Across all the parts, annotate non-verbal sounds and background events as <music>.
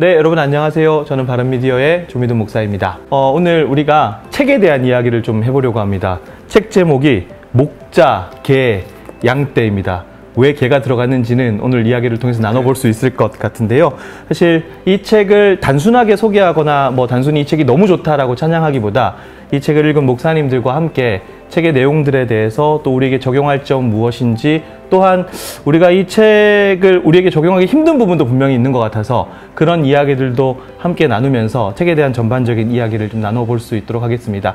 네, 여러분 안녕하세요. 저는 바른미디어의 조미돈 목사입니다. 어, 오늘 우리가 책에 대한 이야기를 좀 해보려고 합니다. 책 제목이 목자, 개, 양떼입니다. 왜 개가 들어갔는지는 오늘 이야기를 통해서 나눠볼 수 있을 것 같은데요. 사실 이 책을 단순하게 소개하거나 뭐 단순히 이 책이 너무 좋다라고 찬양하기보다 이 책을 읽은 목사님들과 함께 책의 내용들에 대해서 또 우리에게 적용할 점 무엇인지 또한 우리가 이 책을 우리에게 적용하기 힘든 부분도 분명히 있는 것 같아서 그런 이야기들도 함께 나누면서 책에 대한 전반적인 이야기를 좀 나눠볼 수 있도록 하겠습니다.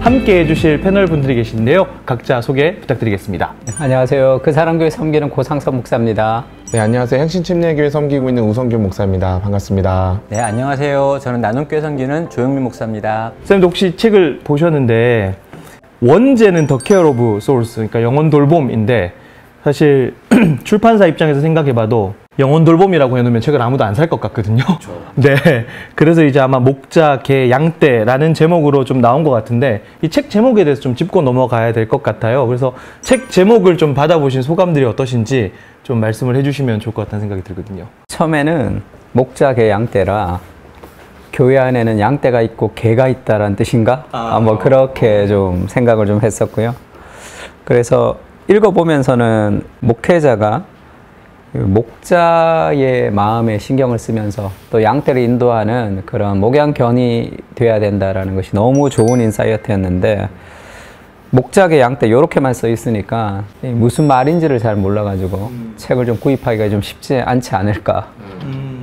함께 해주실 패널 분들이 계신데요. 각자 소개 부탁드리겠습니다. 안녕하세요. 그 사랑교회 섬기는 고상섭 목사입니다. 네, 안녕하세요. 행신침례교회 섬기고 있는 우성규 목사입니다. 반갑습니다. 네, 안녕하세요. 저는 나눔교회 섬기는 조영민 목사입니다. 쌤도 혹시 책을 보셨는데 원제는 The Care of Souls, 그러니까 영혼 돌봄인데 사실 <clears throat> 출판사 입장에서 생각해봐도 영혼 돌봄이라고 해놓으면 책을 아무도 안 살 것 같거든요. <laughs> 네. 그래서 이제 아마 목자, 개, 양떼라는 제목으로 좀 나온 것 같은데 이 책 제목에 대해서 좀 짚고 넘어가야 될 것 같아요. 그래서 책 제목을 좀 받아보신 소감들이 어떠신지 좀 말씀을 해주시면 좋을 것 같다는 생각이 들거든요. 처음에는 목자, 개, 양떼라 교회 안에는 양떼가 있고 개가 있다라는 뜻인가? 아. 아, 뭐 그렇게 좀 생각을 좀 했었고요. 그래서 읽어보면서는 목회자가 목자의 마음에 신경을 쓰면서 또 양떼를 인도하는 그런 목양견이 돼야 된다라는 것이 너무 좋은 인사이트였는데 목자 개 양떼 이렇게만 써 있으니까 무슨 말인지를 잘 몰라가지고 책을 좀 구입하기가 좀 쉽지 않지 않을까.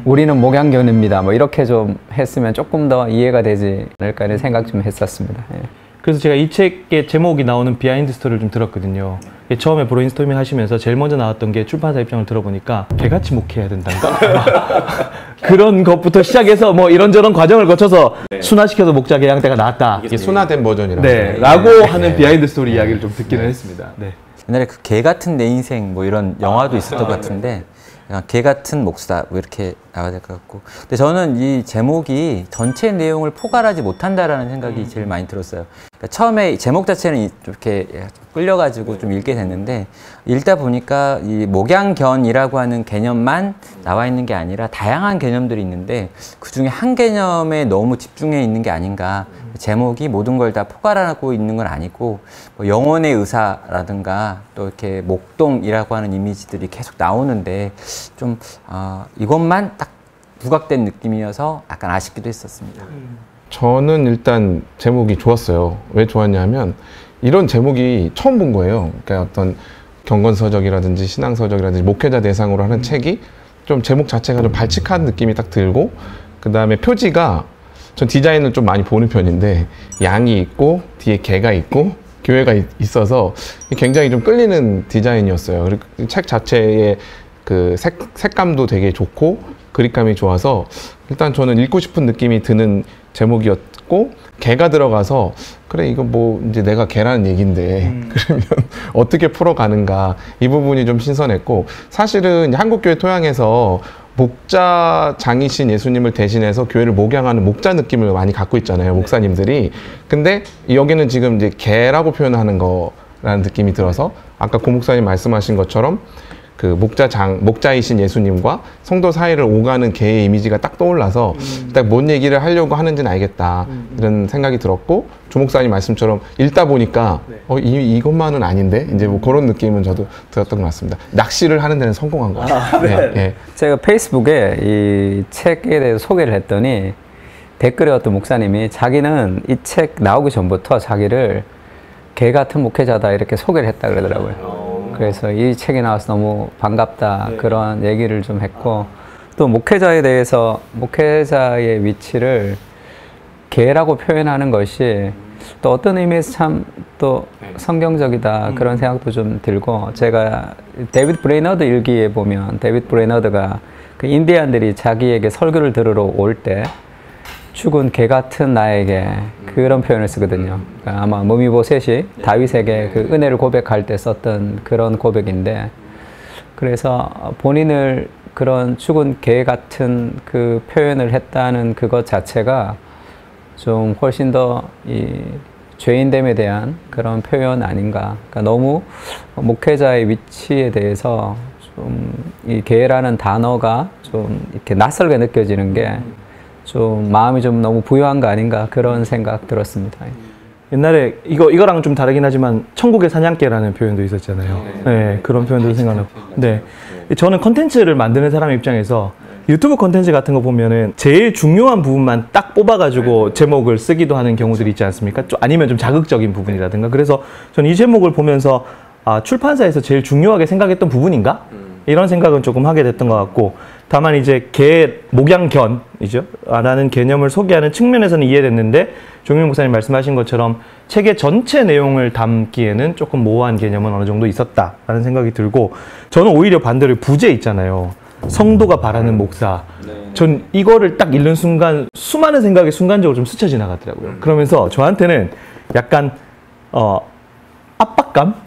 우리는 목양견입니다. 뭐 이렇게 좀 했으면 조금 더 이해가 되지 않을까 이런 생각 좀 했었습니다. 예. 그래서 제가 이 책의 제목이 나오는 behind story를 좀 들었거든요. 처음에 브레인스토밍 하시면서 제일 먼저 나왔던 게 출판사 입장을 들어보니까 개같이 목회해야 된단가? <laughs> 그런 것부터 시작해서 뭐 이런저런 과정을 거쳐서 순화시켜서 목자 개 양떼가 나왔다. 이게 순화된 버전이라고. 네, 라고 하는 behind story 이야기를 좀 듣기는 했습니다. 네. 옛날에 그 개 같은 내 인생 뭐 이런 영화도 있었던 것 같은데 그냥 개 같은 목사 뭐 이렇게 나와야 될 것 같고. 근데 저는 이 제목이 전체 내용을 포괄하지 못한다라는 생각이 제일 많이 들었어요. 그러니까 처음에 제목 자체는 이- 이렇게 끌려가지고 좀 읽게 됐는데 읽다 보니까 이 목양견이라고 하는 개념만 나와 있는 게 아니라 다양한 개념들이 있는데 그 중에 한 개념에 너무 집중해 있는 게 아닌가. 제목이 모든 걸 다 포괄하고 있는 건 아니고 뭐 영혼의 의사라든가 또 이렇게 목동이라고 하는 이미지들이 계속 나오는데 좀 아, 이것만 딱 부각된 느낌이어서 약간 아쉽기도 했었습니다. 저는 일단 제목이 좋았어요. 왜 좋았냐면 이런 제목이 처음 본 거예요. 그러니까 어떤 경건서적이라든지 신앙서적이라든지 목회자 대상으로 하는 책이 좀 제목 자체가 좀 발칙한 느낌이 딱 들고 그 다음에 표지가 전 디자인을 좀 많이 보는 편인데 양이 있고 뒤에 개가 있고 교회가 있- 있어서 굉장히 좀 끌리는 디자인이었어요. 그리고 책 자체의 그 색, 색감도 되게 좋고 그립감이 좋아서 일단 저는 읽고 싶은 느낌이 드는 제목이었고 개가 들어가서 그래 이거 뭐 이제 내가 개라는 얘긴데 <laughs> 그러면 어떻게 풀어가는가? 이 부분이 좀 신선했고 사실은 한국교회 토양에서 목자 장이신 예수님을 대신해서 교회를 목양하는 목자 느낌을 많이 갖고 있잖아요 목사님들이. 근데 여기는 지금 이제 개라고 표현하는 거라는 느낌이 들어서 아까 고 목사님 말씀하신 것처럼 그 목자장 목자이신 예수님과 성도 사이를 오가는 개의 이미지가 딱 떠올라서 딱뭔 얘기를 하려고 하는지는 알겠다 이런 생각이 들었고 조 목사님 말씀처럼 읽다 보니까 어 이, 이것만은 아닌데? 이제 뭐 그런 느낌은 저도 들었던 것 같습니다. 낚시를 하는 데는 성공한 것 같아요. 네, 네. 제가 페이스북에 이 책에 대해서 소개를 했더니 댓글에 어떤 목사님이 자기는 이 책 나오기 전부터 자기를 개 같은 목회자다 이렇게 소개를 했다 그러더라고요. 그래서 이 책이 나와서 너무 반갑다 그런 얘기를 좀 했고 또 목회자에 대해서 목회자의 위치를 개라고 표현하는 것이 또 어떤 의미에서 참 또 성경적이다 그런 생각도 좀 들고 제가 데이비드 브레이너드 일기에 보면 데이비드 브레이너드가 그 인디안들이 자기에게 설교를 들으러 올 때 죽은 개 같은 나에게 그런 표현을 쓰거든요. 그러니까 아마 므비보셋이 다윗에게 그 은혜를 고백할 때 썼던 그런 고백인데 그래서 본인을 그런 죽은 개 같은 그 표현을 했다는 그것 자체가 좀 훨씬 더 이 죄인됨에 대한 그런 표현 아닌가. 그러니까 너무 목회자의 위치에 대해서 좀 이 개라는 단어가 좀 이렇게 낯설게 느껴지는 게 좀 마음이 좀 너무 부유한 거 아닌가 그런 생각 들었습니다. 옛날에 이거 이거랑 좀 다르긴 하지만 천국의 사냥개라는 표현도 있었잖아요. 네, 그런 표현도 생각나고. 네, 저는 컨텐츠를 만드는 사람 입장에서 유튜브 컨텐츠 같은 거 보면은 제일 중요한 부분만 딱 뽑아가지고 제목을 쓰기도 하는 경우들이 있지 않습니까? 좀 아니면 좀 자극적인 부분이라든가. 그래서 저는 이 제목을 보면서 아, 출판사에서 제일 중요하게 생각했던 부분인가? 이런 생각은 조금 하게 됐던 것 같고 다만 이제 개 목양견이죠. 아, 라는 개념을 소개하는 측면에서는 이해됐는데 종민 목사님 말씀하신 것처럼 책의 전체 내용을 담기에는 조금 모호한 개념은 어느 정도 있었다라는 생각이 들고 저는 오히려 반대로 부재 있잖아요. 성도가 바라는 목사. 전 이거를 딱 읽는 순간 수많은 생각이 순간적으로 좀 스쳐 지나가더라고요. 그러면서 저한테는 약간 어 압박감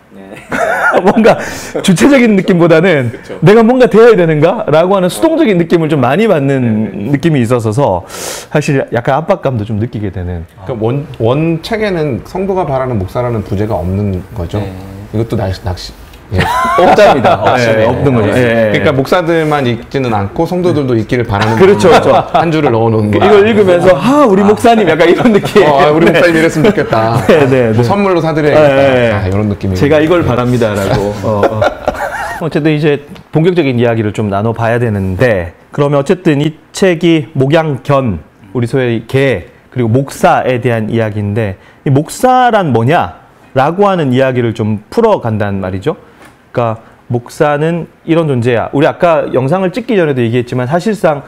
<laughs> 뭔가 주체적인 느낌보다는 내가 뭔가 되어야 되는가라고 하는 수동적인 느낌을 좀 많이 받는 느낌이 있어서 사실 약간 압박감도 좀 느끼게 되는 그러니까 원, 원 책에는 성도가 바라는 목사라는 부제가 없는 거죠. 이것도 낚시, 낚시. 예. 없답니다. 네, 없는 거죠. 예, 예. 그러니까 목사들만 읽지는 않고 성도들도 읽기를 바라는 그렇죠, 그렇죠. 한 줄을 넣어놓은 거야. 이걸 읽으면서 아 우리 목사님 약간 이런 느낌. 어, 아, 우리 목사님 이랬으면 좋겠다. <laughs> 네, 네, 뭐 네. 선물로 사드려야겠다. 아, 이런 느낌이. 제가 이걸 바랍니다라고. 어, 어. 어쨌든 이제 본격적인 이야기를 좀 나눠봐야 되는데 그러면 어쨌든 이 책이 목양견 우리 소위 개 그리고 목사에 대한 이야기인데 이 목사란 뭐냐라고 하는 이야기를 좀 풀어간단 말이죠. 그러니까 목사는 이런 존재야. 우리 아까 영상을 찍기 전에도 얘기했지만 사실상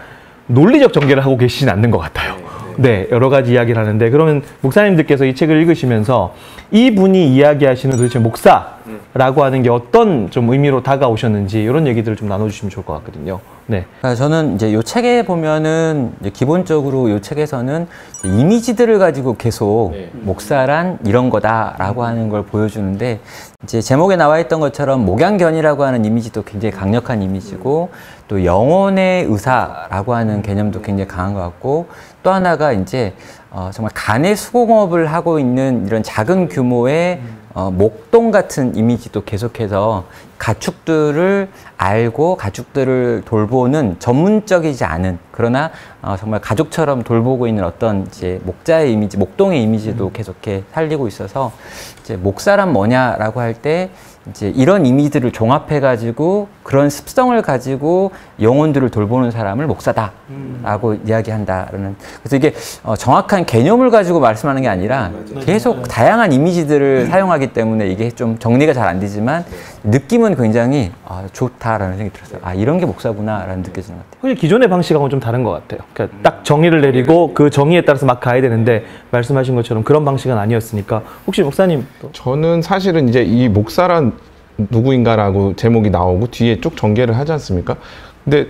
논리적 전개를 하고 계시진 않는 것 같아요. 네, 여러 가지 이야기를 하는데 그러면 목사님들께서 이 책을 읽으시면서 이분이 이야기하시는 도대체 목사라고 하는 게 어떤 좀 의미로 다가오셨는지 이런 얘기들을 좀 나눠주시면 좋을 것 같거든요. 네, 그러니까 저는 이제 요 책에 보면은 기본적으로 요 책에서는 이미지들을 가지고 계속 목사란 이런 거다라고 하는 걸 보여주는데 이제 제목에 나와 있던 것처럼 목양견이라고 하는 이미지도 굉장히 강력한 이미지고 또 영혼의 의사라고 하는 개념도 굉장히 강한 것 같고 또 하나가 이제 어, 정말 간의 수공업을 하고 있는 이런 작은 규모의 어, 목동 같은 이미지도 계속해서 가축들을 알고 가축들을 돌보는 전문적이지 않은 그러나 어, 정말 가족처럼 돌보고 있는 어떤 이제 목자의 이미지, 목동의 이미지도 계속해 살리고 있어서 이제 목사란 뭐냐라고 할 때 이제 이런 이미지들을 종합해 가지고 그런 습성을 가지고 영혼들을 돌보는 사람을 목사다라고 이야기한다라는. 그래서 이게 어, 정확한 개념을 가지고 말씀하는 게 아니라 계속 다양한 이미지들을 사용하기 때문에 이게 좀 정리가 잘 안 되지만 느낌은 굉장히 아, 좋다라는 생각이 들었어요. 아 이런 게 목사구나라는 느껴지는 것 같아요. 사실 기존의 방식하고는 좀 다른 것 같아요. 그러니까 딱 정의를 내리고 그 정의에 따라서 막 가야 되는데 말씀하신 것처럼 그런 방식은 아니었으니까 혹시 목사님 또 저는 사실은 이제 이 목사란 누구인가라고 제목이 나오고 뒤에 쭉 전개를 하지 않습니까? 근데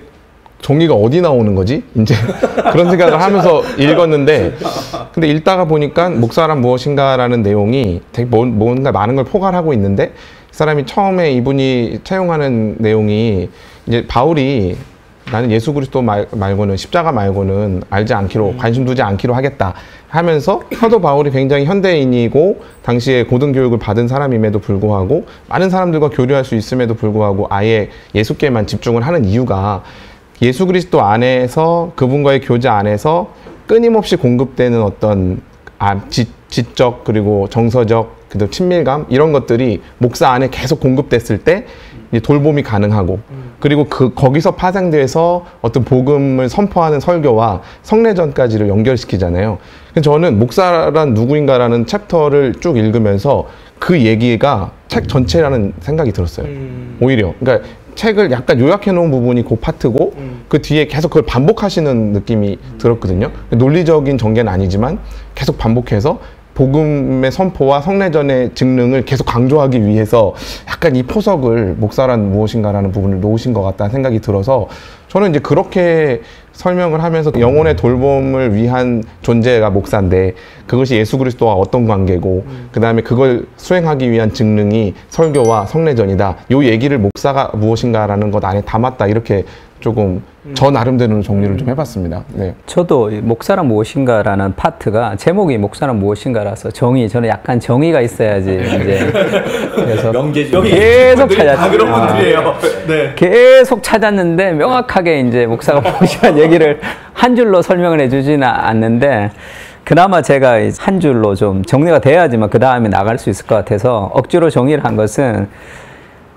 정의가 어디 나오는 거지? 이제 <laughs> 그런 생각을 하면서 읽었는데 근데 읽다가 보니까 목사란 무엇인가라는 내용이 되게 뭔- 뭔가 많은 걸 포괄하고 있는데 이 사람이 처음에 이분이 차용하는 내용이 이제 바울이 나는 예수 그리스도 말, 말고는 십자가 말고는 알지 않기로 관심 두지 않기로 하겠다 하면서 사도 바울이 굉장히 현대인이고 당시에 고등 교육을 받은 사람임에도 불구하고 많은 사람들과 교류할 수 있음에도 불구하고 아예 예수께만 집중을 하는 이유가 예수 그리스도 안에서 그분과의 교제 안에서 끊임없이 공급되는 어떤 아, 지, 지적 그리고 정서적 그리고 친밀감 이런 것들이 목사 안에 계속 공급됐을 때 돌봄이 가능하고 그리고 그 거기서 파생돼서 어떤 복음을 선포하는 설교와 성례전까지를 연결시키잖아요. 저는 목사란 누구인가라는 챕터를 쭉 읽으면서 그 얘기가 책 전체라는 생각이 들었어요. 오히려 그러니까 책을 약간 요약해 놓은 부분이 그 파트고 그 뒤에 계속 그걸 반복하시는 느낌이 들었거든요. 논리적인 전개는 아니지만 계속 반복해서 복음의 선포와 성례전의 직능을 계속 강조하기 위해서 약간 이 포석을 목사란 무엇인가라는 부분을 놓으신 것 같다는 생각이 들어서 저는 이제 그렇게 설명을 하면서 영혼의 돌봄을 위한 존재가 목사인데 그것이 예수 그리스도와 어떤 관계고 그 다음에 그걸 수행하기 위한 직능이 설교와 성례전이다. 요 얘기를 목사가 무엇인가라는 것 안에 담았다 이렇게 조금 저 나름대로 정리를 좀 해봤습니다. 네. 저도 이 목사란 무엇인가라는 파트가 제목이 목사란 무엇인가라서 정의 저는 약간 정의가 있어야지 이제 <laughs> 그래서 여기 계속 분들이 다 찾았죠. 그런 아. 분들이에요. <laughs> 네. 계속 찾았는데 명확하게 이제 목사가 무엇이란 얘기를 한 줄로 설명을 해주지는 않는데 그나마 제가 이한 줄로 좀 정리가 돼야지만 그 다음에 나갈 수 있을 것 같아서 억지로 정의를 한 것은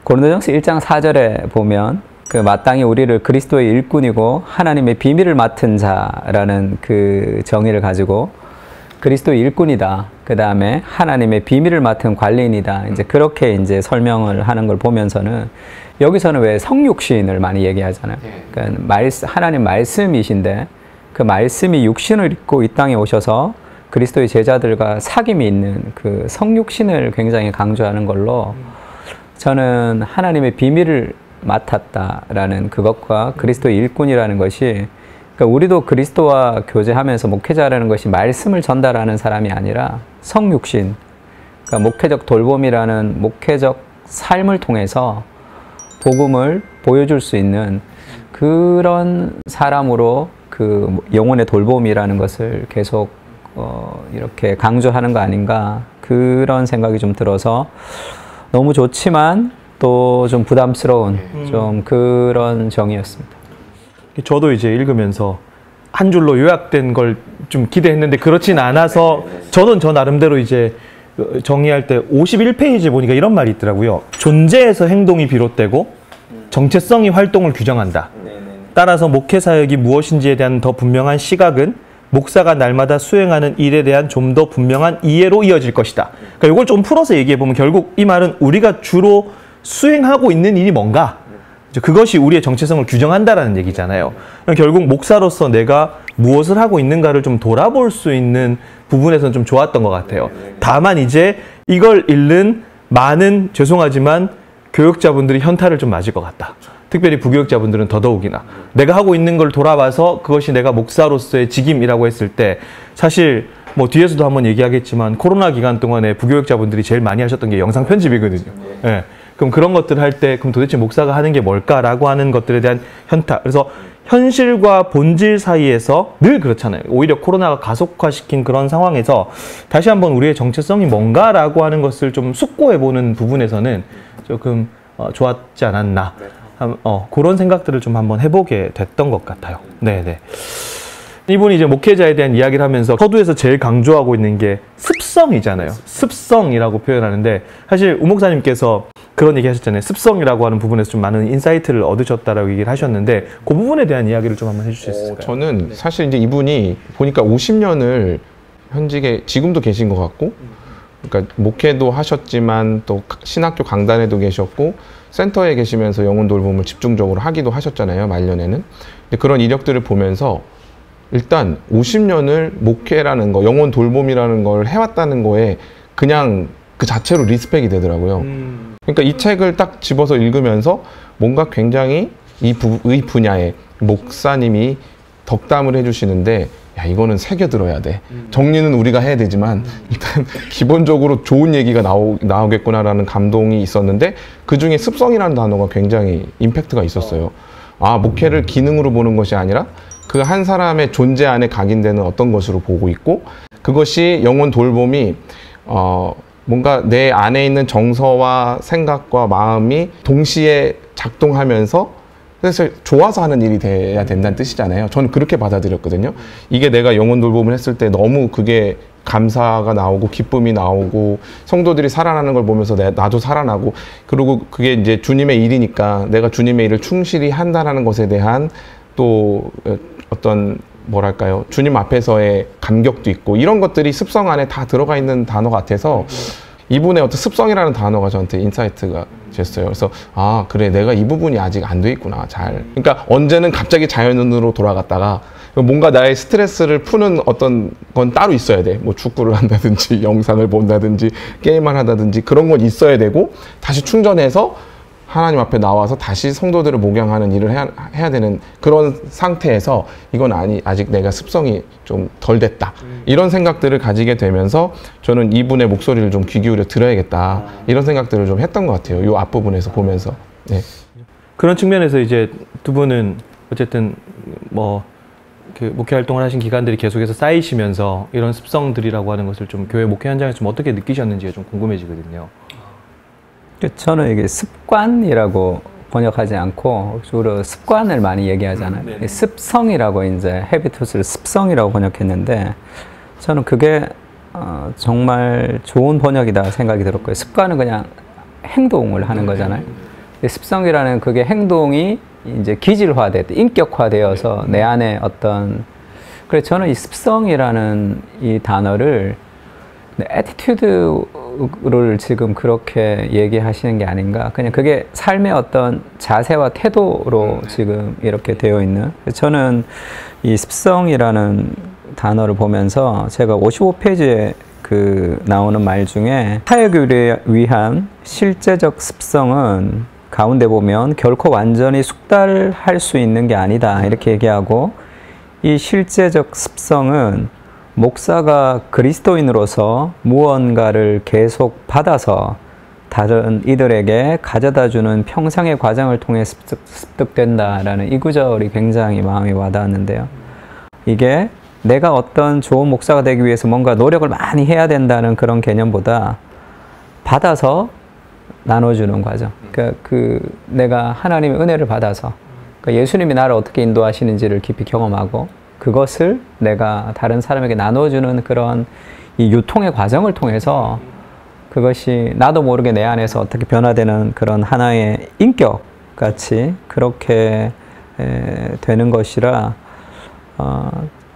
고린도전서 1장 4절에 보면 그 마땅히 우리를 그리스도의 일꾼이고 하나님의 비밀을 맡은 자라는 그 정의를 가지고 그리스도의 일꾼이다. 그 다음에 하나님의 비밀을 맡은 관리인이다. 이제 그렇게 이제 설명을 하는 걸 보면서는 여기서는 왜 성육신을 많이 얘기하잖아요. 그러니까 말, 하나님 말씀이신데 그 말씀이 육신을 입고 이 땅에 오셔서 그리스도의 제자들과 사귐이 있는 그 성육신을 굉장히 강조하는 걸로 저는 하나님의 비밀을 맡았다라는 그것과 그리스도의 일꾼이라는 것이 그러니까 우리도 그리스도와 교제하면서 목회자라는 것이 말씀을 전달하는 사람이 아니라 성육신, 그러니까 목회적 돌봄이라는 목회적 삶을 통해서 복음을 보여줄 수 있는 그런 사람으로 그 영혼의 돌봄이라는 것을 계속 어 이렇게 강조하는 거 아닌가 그런 생각이 좀 들어서 너무 좋지만 또 좀 부담스러운 좀 그런 정의였습니다. 저도 이제 읽으면서 한 줄로 요약된 걸 좀 기대했는데 그렇진 않아서 저는 저 나름대로 이제 정의할 때 51페이지 보니까 이런 말이 있더라고요. 존재에서 행동이 비롯되고 정체성이 활동을 규정한다. 따라서 목회 사역이 무엇인지에 대한 더 분명한 시각은 목사가 날마다 수행하는 일에 대한 좀 더 분명한 이해로 이어질 것이다. 그러니까 이걸 좀 풀어서 얘기해 보면 결국 이 말은 우리가 주로 수행하고 있는 일이 뭔가 그것이 우리의 정체성을 규정한다라는 얘기잖아요. 결국 목사로서 내가 무엇을 하고 있는가를 좀 돌아볼 수 있는 부분에서는 좀 좋았던 것 같아요. 다만 이제 이걸 읽는 많은 죄송하지만 교육자분들이 현타를 좀 맞을 것 같다. 특별히 부교육자분들은 더더욱이나 내가 하고 있는 걸 돌아봐서 그것이 내가 목사로서의 직임이라고 했을 때 사실 뭐 뒤에서도 한번 얘기하겠지만 코로나 기간 동안에 부교육자분들이 제일 많이 하셨던 게 영상 편집이거든요. 예. 그럼 그런 것들 할때 그럼 도대체 목사가 하는 게 뭘까라고 하는 것들에 대한 현타. 그래서 현실과 본질 사이에서 늘 그렇잖아요. 오히려 코로나가 가속화시킨 그런 상황에서 다시 한번 우리의 정체성이 뭔가라고 하는 것을 좀 숙고해 보는 부분에서는 조금 어, 좋았지 않았나. 한- 어, 그런 생각들을 좀 한번 해보게 됐던 것 같아요. 네, 네. 이분이 이제 목회자에 대한 이야기를 하면서 서두에서 제일 강조하고 있는 게 습성이잖아요. 습성이라고 표현하는데 사실 우 목사님께서 그런 얘기 하셨잖아요. 습성이라고 하는 부분에서 좀 많은 insight를 얻으셨다라고 얘기를 하셨는데 그 부분에 대한 이야기를 좀 한번 해주실 수 어, 있을까요? 저는 사실 이제 이분이 보니까 50년을 현직에 지금도 계신 것 같고, 그러니까 목회도 하셨지만 또 신학교 강단에도 계셨고 센터에 계시면서 영혼 돌봄을 집중적으로 하기도 하셨잖아요 말년에는. 근데 그런 이력들을 보면서 일단 50년을 목회라는 거, 영혼 돌봄이라는 걸 해왔다는 거에 그냥 그 자체로 리스펙이 되더라고요. 음, 그러니까 이 책을 딱 집어서 읽으면서 뭔가 굉장히 이, 부, 의 분야에 목사님이 덕담을 해주시는데 야 이거는 새겨 들어야 돼. 정리는 우리가 해야 되지만 일단 <laughs> 기본적으로 좋은 얘기가 나오, 나오겠구나라는 감동이 있었는데 그 중에 습성이라는 단어가 굉장히 임팩트가 있었어요. 아 목회를 기능으로 보는 것이 아니라 그 한 사람의 존재 안에 각인되는 어떤 것으로 보고 있고 그것이 영혼 돌봄이 어 뭔가 내 안에 있는 정서와 생각과 마음이 동시에 작동하면서 그래서 좋아서 하는 일이 돼야 된다는 뜻이잖아요. 저는 그렇게 받아들였거든요. 이게 내가 영혼 돌봄을 했을 때 너무 그게 감사가 나오고 기쁨이 나오고 성도들이 살아나는 걸 보면서 내, 나도 살아나고 그리고 그게 이제 주님의 일이니까 내가 주님의 일을 충실히 한다라는 것에 대한 또 어떤 뭐랄까요 주님 앞에서의 감격도 있고 이런 것들이 습성 안에 다 들어가 있는 단어 같아서 이분의 어떤 습성이라는 단어가 저한테 insight가 됐어요. 그래서 아 그래 내가 이 부분이 아직 안 돼 있구나 잘. 그러니까 언제는 갑자기 자연으로 돌아갔다가 뭔가 나의 스트레스를 푸는 어떤 건 따로 있어야 돼. 뭐 축구를 <laughs> 한다든지 영상을 본다든지 게임을 한다든지 그런 건 있어야 되고 다시 충전해서 하나님 앞에 나와서 다시 성도들을 목양하는 일을 해야, 해야 되는 그런 상태에서 이건 아니 아직 내가 습성이 좀 덜 됐다 이런 생각들을 가지게 되면서 저는 이분의 목소리를 좀 귀 기울여 들어야겠다 이런 생각들을 좀 했던 것 같아요 이 앞부분에서 보면서 네. 그런 측면에서 이제 두 분은 어쨌든 뭐 그 목회 활동을 하신 기간들이 계속해서 쌓이시면서 이런 습성들이라고 하는 것을 좀 교회 목회 현장에서 좀 어떻게 느끼셨는지가 좀 궁금해지거든요. 그 저는 이게 습관이라고 번역하지 않고 주로 습관을 많이 얘기하잖아요. 네네. 습성이라고 이제 헤비투스를 습성이라고 번역했는데 저는 그게 어, 정말 좋은 번역이다 생각이 들었고요. 습관은 그냥 행동을 하는 거잖아요. 근데 습성이라는 그게 행동이 이제 기질화돼, 인격화되어서 내 안에 어떤 그래서 저는 이 습성이라는 이 단어를 attitude를 지금 그렇게 얘기하시는 게 아닌가. 그냥 그게 삶의 어떤 자세와 태도로 지금 이렇게 되어 있는. 저는 이 습성이라는 단어를 보면서 제가 55페이지에 그 나오는 말 중에 타협을 위한 실제적 습성은 가운데 보면 결코 완전히 숙달할 수 있는 게 아니다. 이렇게 얘기하고 이 실제적 습성은 목사가 그리스도인으로서 무언가를 계속 받아서 다른 이들에게 가져다 주는 평생의 과정을 통해 습득, 습득 된다라는 이 구절이 굉장히 마음에 와닿았는데요. 이게 내가 어떤 좋은 목사가 되기 위해서 뭔가 노력을 많이 해야 된다는 그런 개념보다 받아서 나눠주는 과정. 그러니까 그 내가 하나님의 은혜를 받아서 그러니까 예수님이 나를 어떻게 인도하시는지를 깊이 경험하고 그것을 내가 다른 사람에게 나눠주는 그런 이 유통의 과정을 통해서 그것이 나도 모르게 내 안에서 어떻게 변화되는 그런 하나의 인격 같이 그렇게 에, 되는 것이라 어,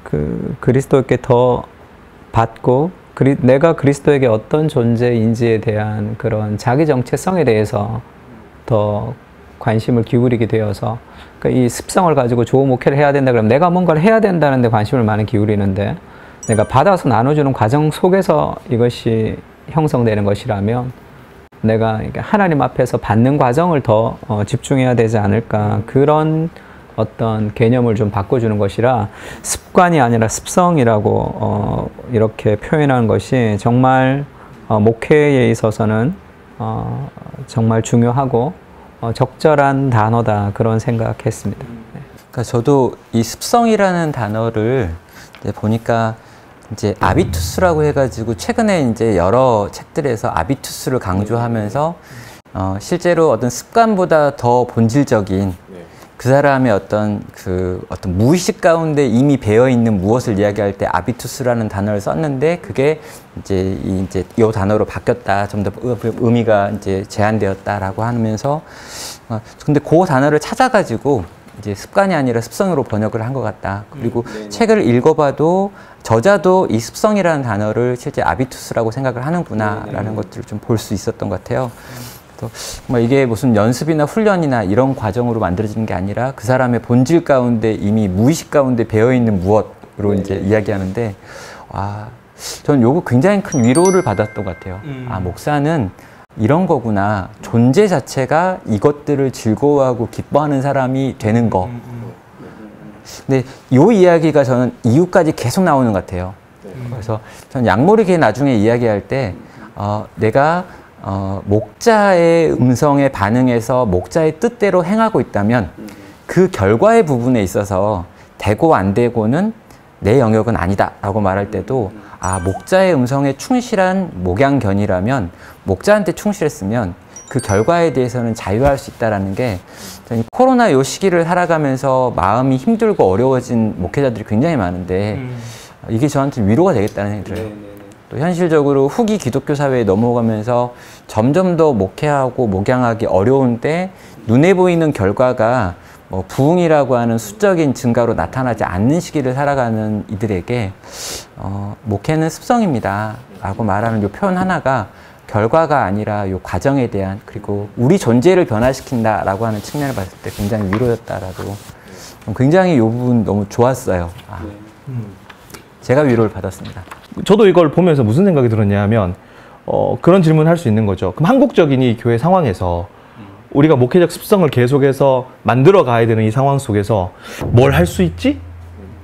그 그리스도께 더 받고 그리, 내가 그리스도에게 어떤 존재인지에 대한 그런 자기 정체성에 대해서 더 관심을 기울이게 되어서 그러니까 이 습성을 가지고 좋은 목회를 해야 된다 그러면 내가 뭔가를 해야 된다는데 관심을 많이 기울이는데 내가 받아서 나눠주는 과정 속에서 이것이 형성되는 것이라면 내가 하나님 앞에서 받는 과정을 더 어, 집중해야 되지 않을까. 그런 어떤 개념을 좀 바꿔주는 것이라 습관이 아니라 습성이라고 어, 이렇게 표현하는 것이 정말 어, 목회에 있어서는 어, 정말 중요하고 어, 적절한 단어다 그런 생각했습니다. 네. 그러니까 저도 이 습성이라는 단어를 이제 보니까 이제 아비투스라고 해가지고 최근에 이제 여러 책들에서 아비투스를 강조하면서 어, 실제로 어떤 습관보다 더 본질적인 그 사람의 어떤 그 어떤 무의식 가운데 이미 배어 있는 무엇을 이야기할 때 아비투스라는 단어를 썼는데 그게 이제 이 이제 요 단어로 바뀌었다 좀 더 의미가 이제 제한되었다라고 하면서 어, 근데 그 단어를 찾아가지고 이제 습관이 아니라 습성으로 번역을 한 것 같다. 그리고 책을 읽어봐도 저자도 이 습성이라는 단어를 실제 아비투스라고 생각을 하는구나라는 것들을 좀 볼 수 있었던 것 같아요. 또뭐 이게 무슨 연습이나 훈련이나 이런 과정으로 만들어지는 게 아니라 그 사람의 본질 가운데 이미 무의식 가운데 배어 있는 무엇으로 이제 이야기하는데 와 저는 요거 굉장히 큰 위로를 받았던 것 같아요. 아 목사는 이런 거구나. 존재 자체가 이것들을 즐거워하고 기뻐하는 사람이 되는 거. 근데 요 이야기가 저는 이후까지 계속 나오는 것 같아요. 그래서 저는 약모르게 나중에 이야기할 때 어, 내가 어, 목자의 음성에 반응해서 목자의 뜻대로 행하고 있다면 그 결과의 부분에 있어서 되고 안 되고는 내 영역은 아니다 라고 말할 때도 아 목자의 음성에 충실한 목양견이라면 목자한테 충실했으면 그 결과에 대해서는 자유할 수 있다라는 게 코로나 요 시기를 살아가면서 마음이 힘들고 어려워진 목회자들이 굉장히 많은데 이게 저한테 위로가 되겠다는 생각이 들어요. 또 현실적으로 후기 기독교 사회에 넘어가면서 점점 더 목회하고 목양하기 어려운 때 눈에 보이는 결과가 뭐 부흥이라고 하는 수적인 증가로 나타나지 않는 시기를 살아가는 이들에게 어, 목회는 습성입니다. 라고 말하는 요 표현 하나가 결과가 아니라 요 과정에 대한 그리고 우리 존재를 변화시킨다 라고 하는 측면을 봤을 때 굉장히 위로였다라고 굉장히 요 부분 너무 좋았어요. 아, 제가 위로를 받았습니다. 저도 이걸 보면서 무슨 생각이 들었냐면 어, 그런 질문을 할 수 있는 거죠. 그럼 한국적인 이 교회 상황에서 우리가 목회적 습성을 계속해서 만들어 가야 되는 이 상황 속에서 뭘 할 수 있지?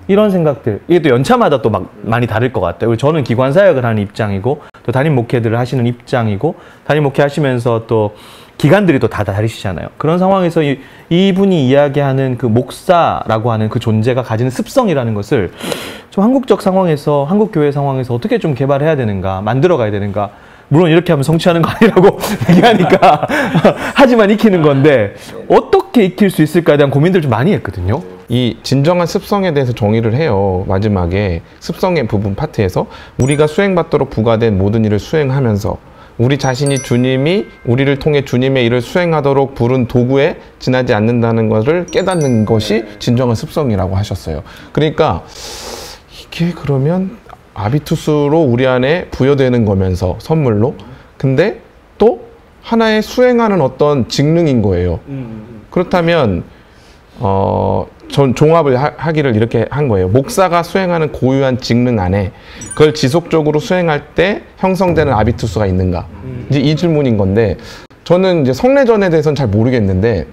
이런 생각들. 이게 또 연차마다 또 막 많이 다를 것 같아요. 저는 기관 사역을 하는 입장이고 또 담임 목회들을 하시는 입장이고 담임 목회 하시면서 또 기간들이 또 다 다르시잖아요. 그런 상황에서 이, 이분이 이야기하는 그 목사라고 하는 그 존재가 가지는 습성이라는 것을 좀 한국적 상황에서 한국 교회 상황에서 어떻게 좀 개발해야 되는가, 만들어 가야 되는가. 물론 이렇게 하면 성취하는 거 아니라고 <laughs> 얘기하니까 <laughs> 하지만 익히는 건데 어떻게 익힐 수 있을까에 대한 고민들 좀 많이 했거든요. 이 진정한 습성에 대해서 정의를 해요. 마지막에 습성의 부분 파트에서 우리가 수행받도록 부과된 모든 일을 수행하면서 우리 자신이 주님이 우리를 통해 주님의 일을 수행하도록 부른 도구에 지나지 않는다는 것을 깨닫는 것이 진정한 습성이라고 하셨어요. 그러니까 이게 그러면 아비투스로 우리 안에 부여되는 거면서 선물로 근데 또 하나의 수행하는 어떤 직능인 거예요. 그렇다면 어, 전 종합을 하, 기를 이렇게 한 거예요. 목사가 수행하는 고유한 직능 안에 그걸 지속적으로 수행할 때 형성되는 아비투스가 있는가? 이제 이 질문인 건데 저는 이제 성례전에 대해서는 잘 모르겠는데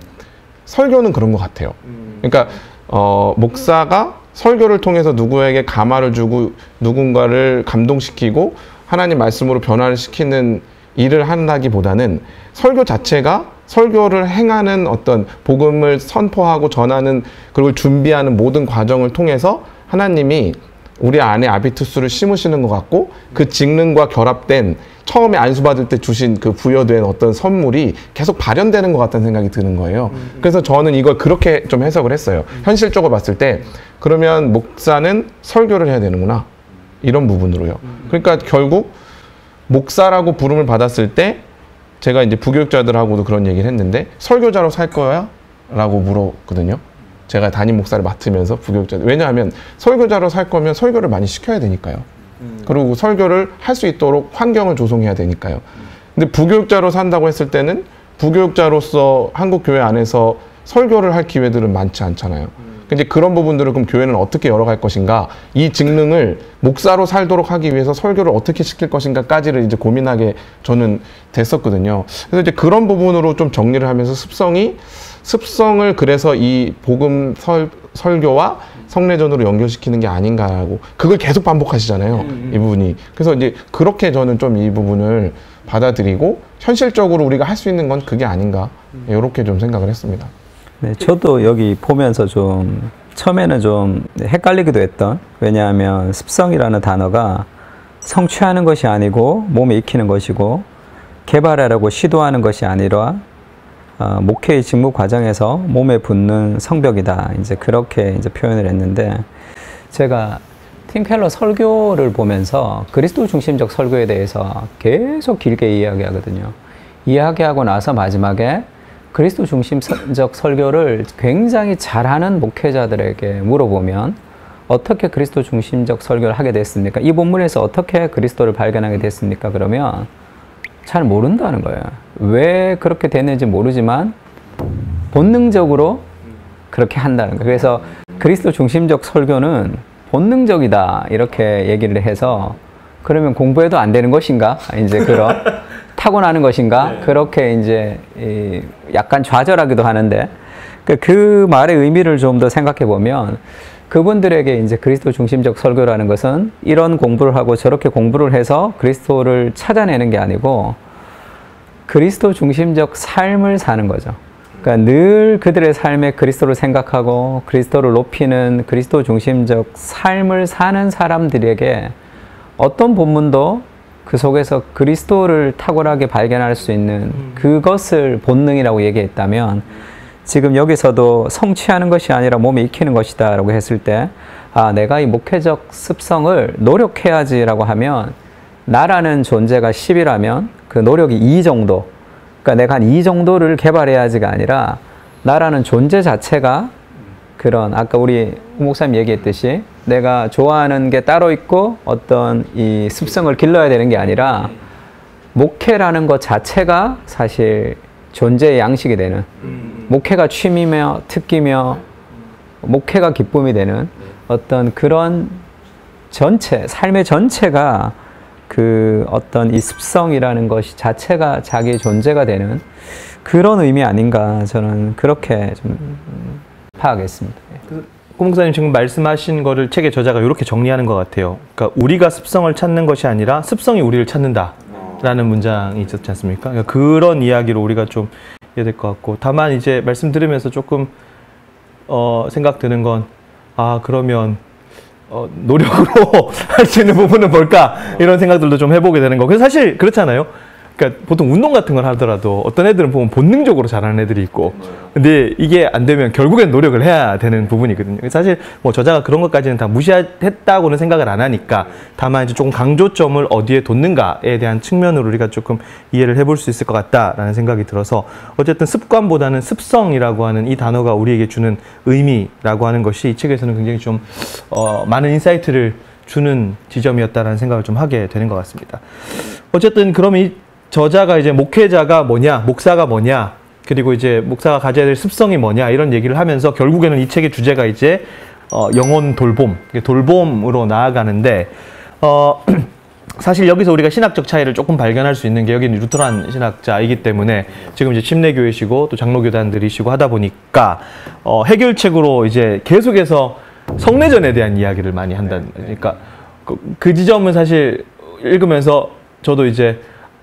설교는 그런 것 같아요. 그러니까 어, 목사가 설교를 통해서 누구에게 감화를 주고 누군가를 감동시키고 하나님 말씀으로 변화를 시키는 일을 한다기보다는 설교 자체가 설교를 행하는 어떤 복음을 선포하고 전하는 그걸 준비하는 모든 과정을 통해서 하나님이 우리 안에 아비투스를 심으시는 것 같고 그 직능과 결합된 처음에 안수 받을 때 주신 그 부여된 어떤 선물이 계속 발현되는 것 같다는 생각이 드는 거예요. 그래서 저는 이걸 그렇게 좀 해석을 했어요. 현실적으로 봤을 때 그러면 목사는 설교를 해야 되는구나. 이런 부분으로요. 그러니까 결국 목사라고 부름을 받았을 때 제가 이제 부교육자들하고도 그런 얘기를 했는데 설교자로 살 거야? 라고 물었거든요. 제가 담임 목사를 맡으면서 부교육자들 왜냐하면 설교자로 살 거면 설교를 많이 시켜야 되니까요. 그리고 설교를 할 수 있도록 환경을 조성해야 되니까요. 근데 부교육자로 산다고 했을 때는 부교육자로서 한국 교회 안에서 설교를 할 기회들은 많지 않잖아요. 근데 그런 부분들을 그럼 교회는 어떻게 열어갈 것인가? 이 직능을 목사로 살도록 하기 위해서 설교를 어떻게 시킬 것인가까지를 이제 고민하게 저는 됐었거든요. 그래서 이제 그런 부분으로 좀 정리를 하면서 습성이 습성을 그래서 이 복음 설, 설교와 성례전으로 연결시키는 게 아닌가라고. 그걸 계속 반복하시잖아요 이분이. 그래서 이제 그렇게 저는 좀 이 부분을 받아들이고 현실적으로 우리가 할 수 있는 건 그게 아닌가. 이렇게 좀 생각을 했습니다. 네, 저도 여기 보면서 좀 처음에는 좀 헷갈리기도 했던 왜냐하면 습성이라는 단어가 성취하는 것이 아니고 몸에 익히는 것이고 개발하려고 시도하는 것이 아니라 어, 목회의 직무 과정에서 몸에 붙는 성벽이다 이제 그렇게 이제 표현을 했는데 제가 팀 켈러 설교를 보면서 그리스도 중심적 설교에 대해서 계속 길게 이야기하거든요. 이야기하고 나서 마지막에 그리스도 중심적 설교를 굉장히 잘하는 목회자들에게 물어보면 어떻게 그리스도 중심적 설교를 하게 됐습니까? 이 본문에서 어떻게 그리스도를 발견하게 됐습니까? 그러면 잘 모른다는 거예요. 왜 그렇게 됐는지 모르지만 본능적으로 그렇게 한다는 거예요. 그래서 그리스도 중심적 설교는 본능적이다 이렇게 얘기를 해서 그러면 공부해도 안 되는 것인가? 이제 그런 <laughs> 타고나는 것인가? 그렇게 이제 이 약간 좌절하기도 하는데 그, 그 말의 의미를 좀 더 생각해 보면 그분들에게 이제 그리스도 중심적 설교라는 것은 이런 공부를 하고 저렇게 공부를 해서 그리스도를 찾아내는 게 아니고 그리스도 중심적 삶을 사는 거죠. 그러니까 늘 그들의 삶에 그리스도를 생각하고 그리스도를 높이는 그리스도 중심적 삶을 사는 사람들에게 어떤 본문도 그 속에서 그리스도를 탁월하게 발견할 수 있는 그것을 본능이라고 얘기했다면 지금 여기서도 성취하는 것이 아니라 몸에 익히는 것이다 라고 했을 때 아, 내가 이 목회적 습성을 노력해야지라고 하면 나라는 존재가 10이라면 그 노력이 2 정도 그러니까 내가 한 2 정도를 개발해야지가 아니라 나라는 존재 자체가 그런 아까 우리 우 목사님 얘기했듯이 내가 좋아하는 게 따로 있고 어떤 이 습성을 길러야 되는 게 아니라 목회라는 것 자체가 사실 존재의 양식이 되는 목회가 취미며 특기며 목회가 기쁨이 되는 어떤 그런 전체 삶의 전체가 그 어떤 이 습성이라는 것이 자체가 자기 존재가 되는 그런 의미 아닌가 저는 그렇게 좀 파악했습니다. 고 목사님 지금 말씀하신 거를 책의 저자가 이렇게 정리하는 것 같아요. 그러니까 우리가 습성을 찾는 것이 아니라 습성이 우리를 찾는다. 라는 문장이 있었지 않습니까? 그러니까 그런 이야기로 우리가 좀 이해될 것 같고 다만 이제 말씀 들으면서 조금 어, 생각 드는 건 아 그러면 어, 노력으로 <laughs> 할 수 있는 부분은 뭘까 이런 생각들도 좀 해보게 되는 거. 그래서 사실 그렇잖아요. 그러니까 보통 운동 같은 걸 하더라도 어떤 애들은 보면 본능적으로 잘하는 애들이 있고 근데 이게 안 되면 결국엔 노력을 해야 되는 부분이거든요. 사실 뭐 저자가 그런 것까지는 다 무시했다고는 생각을 안 하니까 다만 이제 조금 강조점을 어디에 뒀는가에 대한 측면으로 우리가 조금 이해를 해볼 수 있을 것 같다라는 생각이 들어서 어쨌든 습관보다는 습성이라고 하는 이 단어가 우리에게 주는 의미라고 하는 것이 이 책에서는 굉장히 좀 어, 많은 insight를 주는 지점이었다라는 생각을 좀 하게 되는 것 같습니다. 어쨌든 그러면 이 저자가 이제 목회자가 뭐냐, 목사가 뭐냐, 그리고 이제 목사가 가져야 될 습성이 뭐냐 이런 얘기를 하면서 결국에는 이 책의 주제가 이제 어, 영혼 돌봄, 돌봄으로 나아가는데 어, <clears throat> 사실 여기서 우리가 신학적 차이를 조금 발견할 수 있는 게 여기는 Lutheran 신학자이기 때문에 지금 이제 침례교회시고 또 장로교단들이시고 하다 보니까 어, 해결책으로 이제 계속해서 성례전에 대한 이야기를 많이 한다는 그러니까 그, 그 지점은 사실 읽으면서 저도 이제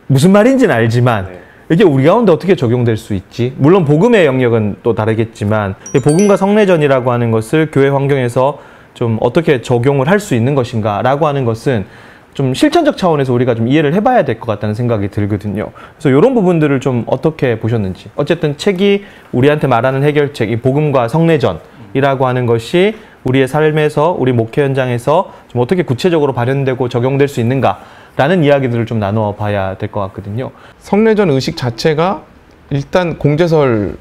무슨 말인지는 알지만 이게 우리 가운데 어떻게 적용될 수 있지? 물론 복음의 영역은 또 다르겠지만 이 복음과 성례전이라고 하는 것을 교회 환경에서 좀 어떻게 적용을 할 수 있는 것인가라고 하는 것은 좀 실천적 차원에서 우리가 좀 이해를 해봐야 될 것 같다는 생각이 들거든요. 그래서 이런 부분들을 좀 어떻게 보셨는지. 어쨌든 책이 우리한테 말하는 해결책, 이 복음과 성례전이라고 하는 것이 우리의 삶에서, 우리 목회 현장에서 좀 어떻게 구체적으로 발현되고 적용될 수 있는가. 라는 이야기들을 좀 나누어 봐야 될 것 같거든요. 성례전 의식 자체가 일단 공제설을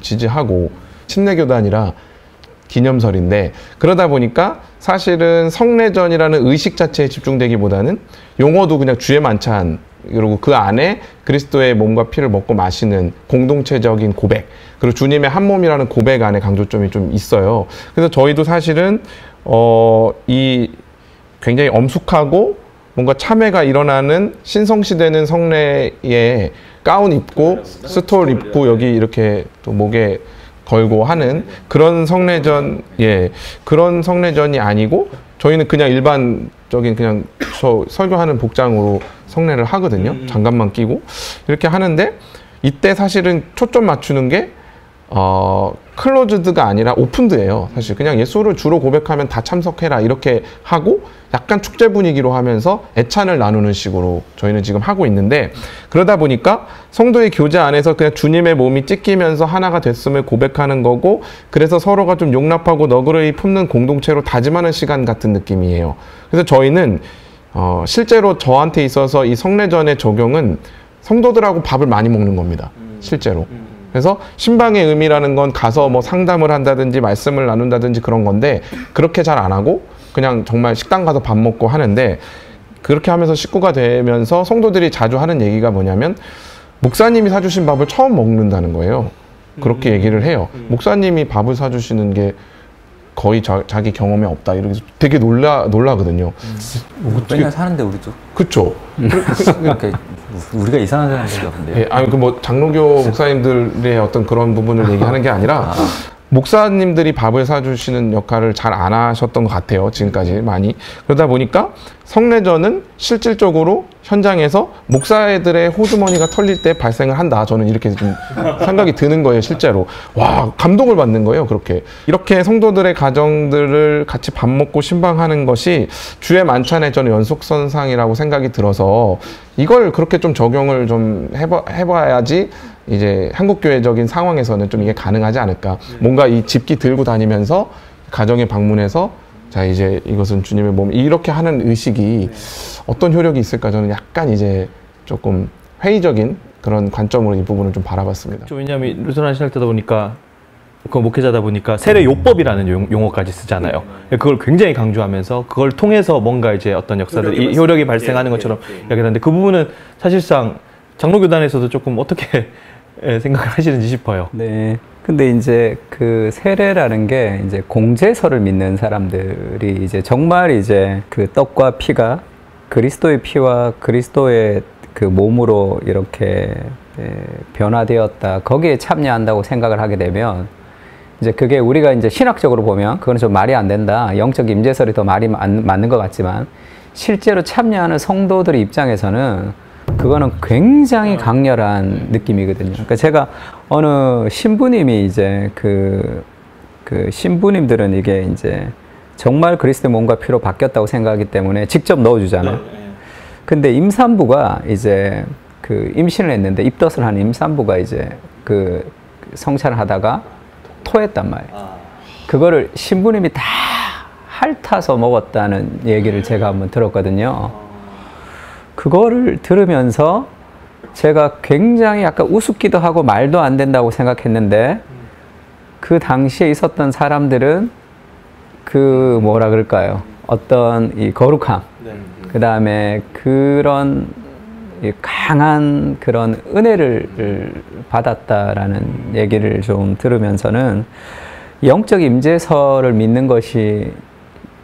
지지하고 침례교단이라 기념설인데 그러다 보니까 사실은 성례전이라는 의식 자체에 집중되기보다는 용어도 그냥 주의 만찬 그리고 그 안에 그리스도의 몸과 피를 먹고 마시는 공동체적인 고백 그리고 주님의 한 몸이라는 고백 안에 강조점이 좀 있어요. 그래서 저희도 사실은 어 이 굉장히 엄숙하고 뭔가 참회가 일어나는 신성시되는 성례에 가운 입고 스톨 입고 여기 이렇게 또 목에 걸고 하는 그런 성례전 예 그런 성례전이 아니고 저희는 그냥 일반적인 그냥 저 설교하는 복장으로 성례를 하거든요. 장갑만 끼고 이렇게 하는데 이때 사실은 초점 맞추는 게 어, 클로즈드가 아니라 오픈드예요. 사실 그냥 예수를 주로 고백하면 다 참석해라 이렇게 하고 약간 축제 분위기로 하면서 애찬을 나누는 식으로 저희는 지금 하고 있는데 그러다 보니까 성도의 교제 안에서 그냥 주님의 몸이 찢기면서 하나가 됐음을 고백하는 거고 그래서 서로가 좀 용납하고 너그러이 품는 공동체로 다짐하는 시간 같은 느낌이에요. 그래서 저희는 어, 실제로 저한테 있어서 이 성례전의 적용은 성도들하고 밥을 많이 먹는 겁니다. 실제로. 그래서 신방의 의미라는 건 가서 뭐 상담을 한다든지 말씀을 나눈다든지 그런 건데 그렇게 잘 안 하고 그냥 정말 식당 가서 밥 먹고 하는데 그렇게 하면서 식구가 되면서 성도들이 자주 하는 얘기가 뭐냐면 목사님이 사주신 밥을 처음 먹는다는 거예요. 그렇게 얘기를 해요. 목사님이 밥을 사주시는 게 거의 자, 기 경험이 없다 이렇게 되게 놀라 놀라거든요. 맨날 사는데 우리도 그쵸? 그러니까 우리가 이상한 사람들이 없는데. 예, 아니 그 뭐 장로교 목사님들의 어떤 그런 부분을 얘기하는 게 아니라 목사님들이 밥을 사주시는 역할을 잘 안 하셨던 것 같아요. 지금까지 많이. 그러다 보니까 성례전은 실질적으로 현장에서 목사들의 호주머니가 털릴 때 발생을 한다. 저는 이렇게 좀 <laughs> 생각이 드는 거예요. 실제로. 와, 감동을 받는 거예요. 그렇게. 이렇게 성도들의 가정들을 같이 밥 먹고 신방하는 것이 주의 만찬의 저는 연속선상이라고 생각이 들어서 이걸 그렇게 좀 적용을 좀 해봐, 해봐야지 이제 한국교회적인 상황에서는 좀 이게 가능하지 않을까. 뭔가 이 집기 들고 다니면서 가정에 방문해서 자 이제 이것은 주님의 몸 이렇게 하는 의식이 어떤 효력이 있을까 저는 약간 이제 조금 회의적인 그런 관점으로 이 부분을 좀 바라봤습니다. 좀 왜냐하면 루터란 신학자다 보니까 그 목회자다 보니까 세례 요법이라는 용, 용어까지 쓰잖아요. 그걸 굉장히 강조하면서 그걸 통해서 뭔가 이제 어떤 역사들이 효력이 발생하는 것처럼 이야기하는데 그 부분은 사실상 장로교단에서도 조금 어떻게 예, 생각을 <laughs> 하시는지 싶어요. 네. 근데 이제 그 세례라는 게 이제 공제설을 믿는 사람들이 이제 정말 이제 그 떡과 피가 그리스도의 피와 그리스도의 그 몸으로 이렇게 예, 변화되었다. 거기에 참여한다고 생각을 하게 되면 이제 그게 우리가 이제 신학적으로 보면 그건 좀 말이 안 된다. 영적 임재설이 더 말이 맞는 것 같지만 실제로 참여하는 성도들의 입장에서는 그거는 굉장히 강렬한 느낌이거든요. 그러니까 제가 어느 신부님이 이제 그, 그 신부님들은 이게 이제 정말 그리스도의 몸과 피로 바뀌었다고 생각하기 때문에 직접 넣어주잖아요. 근데 임산부가 이제 그 임신을 했는데 입덧을 하는 임산부가 이제 그 성찬을 하다가 토했단 말이에요. 그거를 신부님이 다 핥아서 먹었다는 얘기를 제가 한번 들었거든요. 그거를 들으면서 제가 굉장히 약간 우습기도 하고 말도 안 된다고 생각했는데 그 당시에 있었던 사람들은 그 뭐라 그럴까요? 어떤 이 거룩함, 그 다음에 그런 이 강한 그런 은혜를 받았다라는 얘기를 좀 들으면서는 영적 임재설을 믿는 것이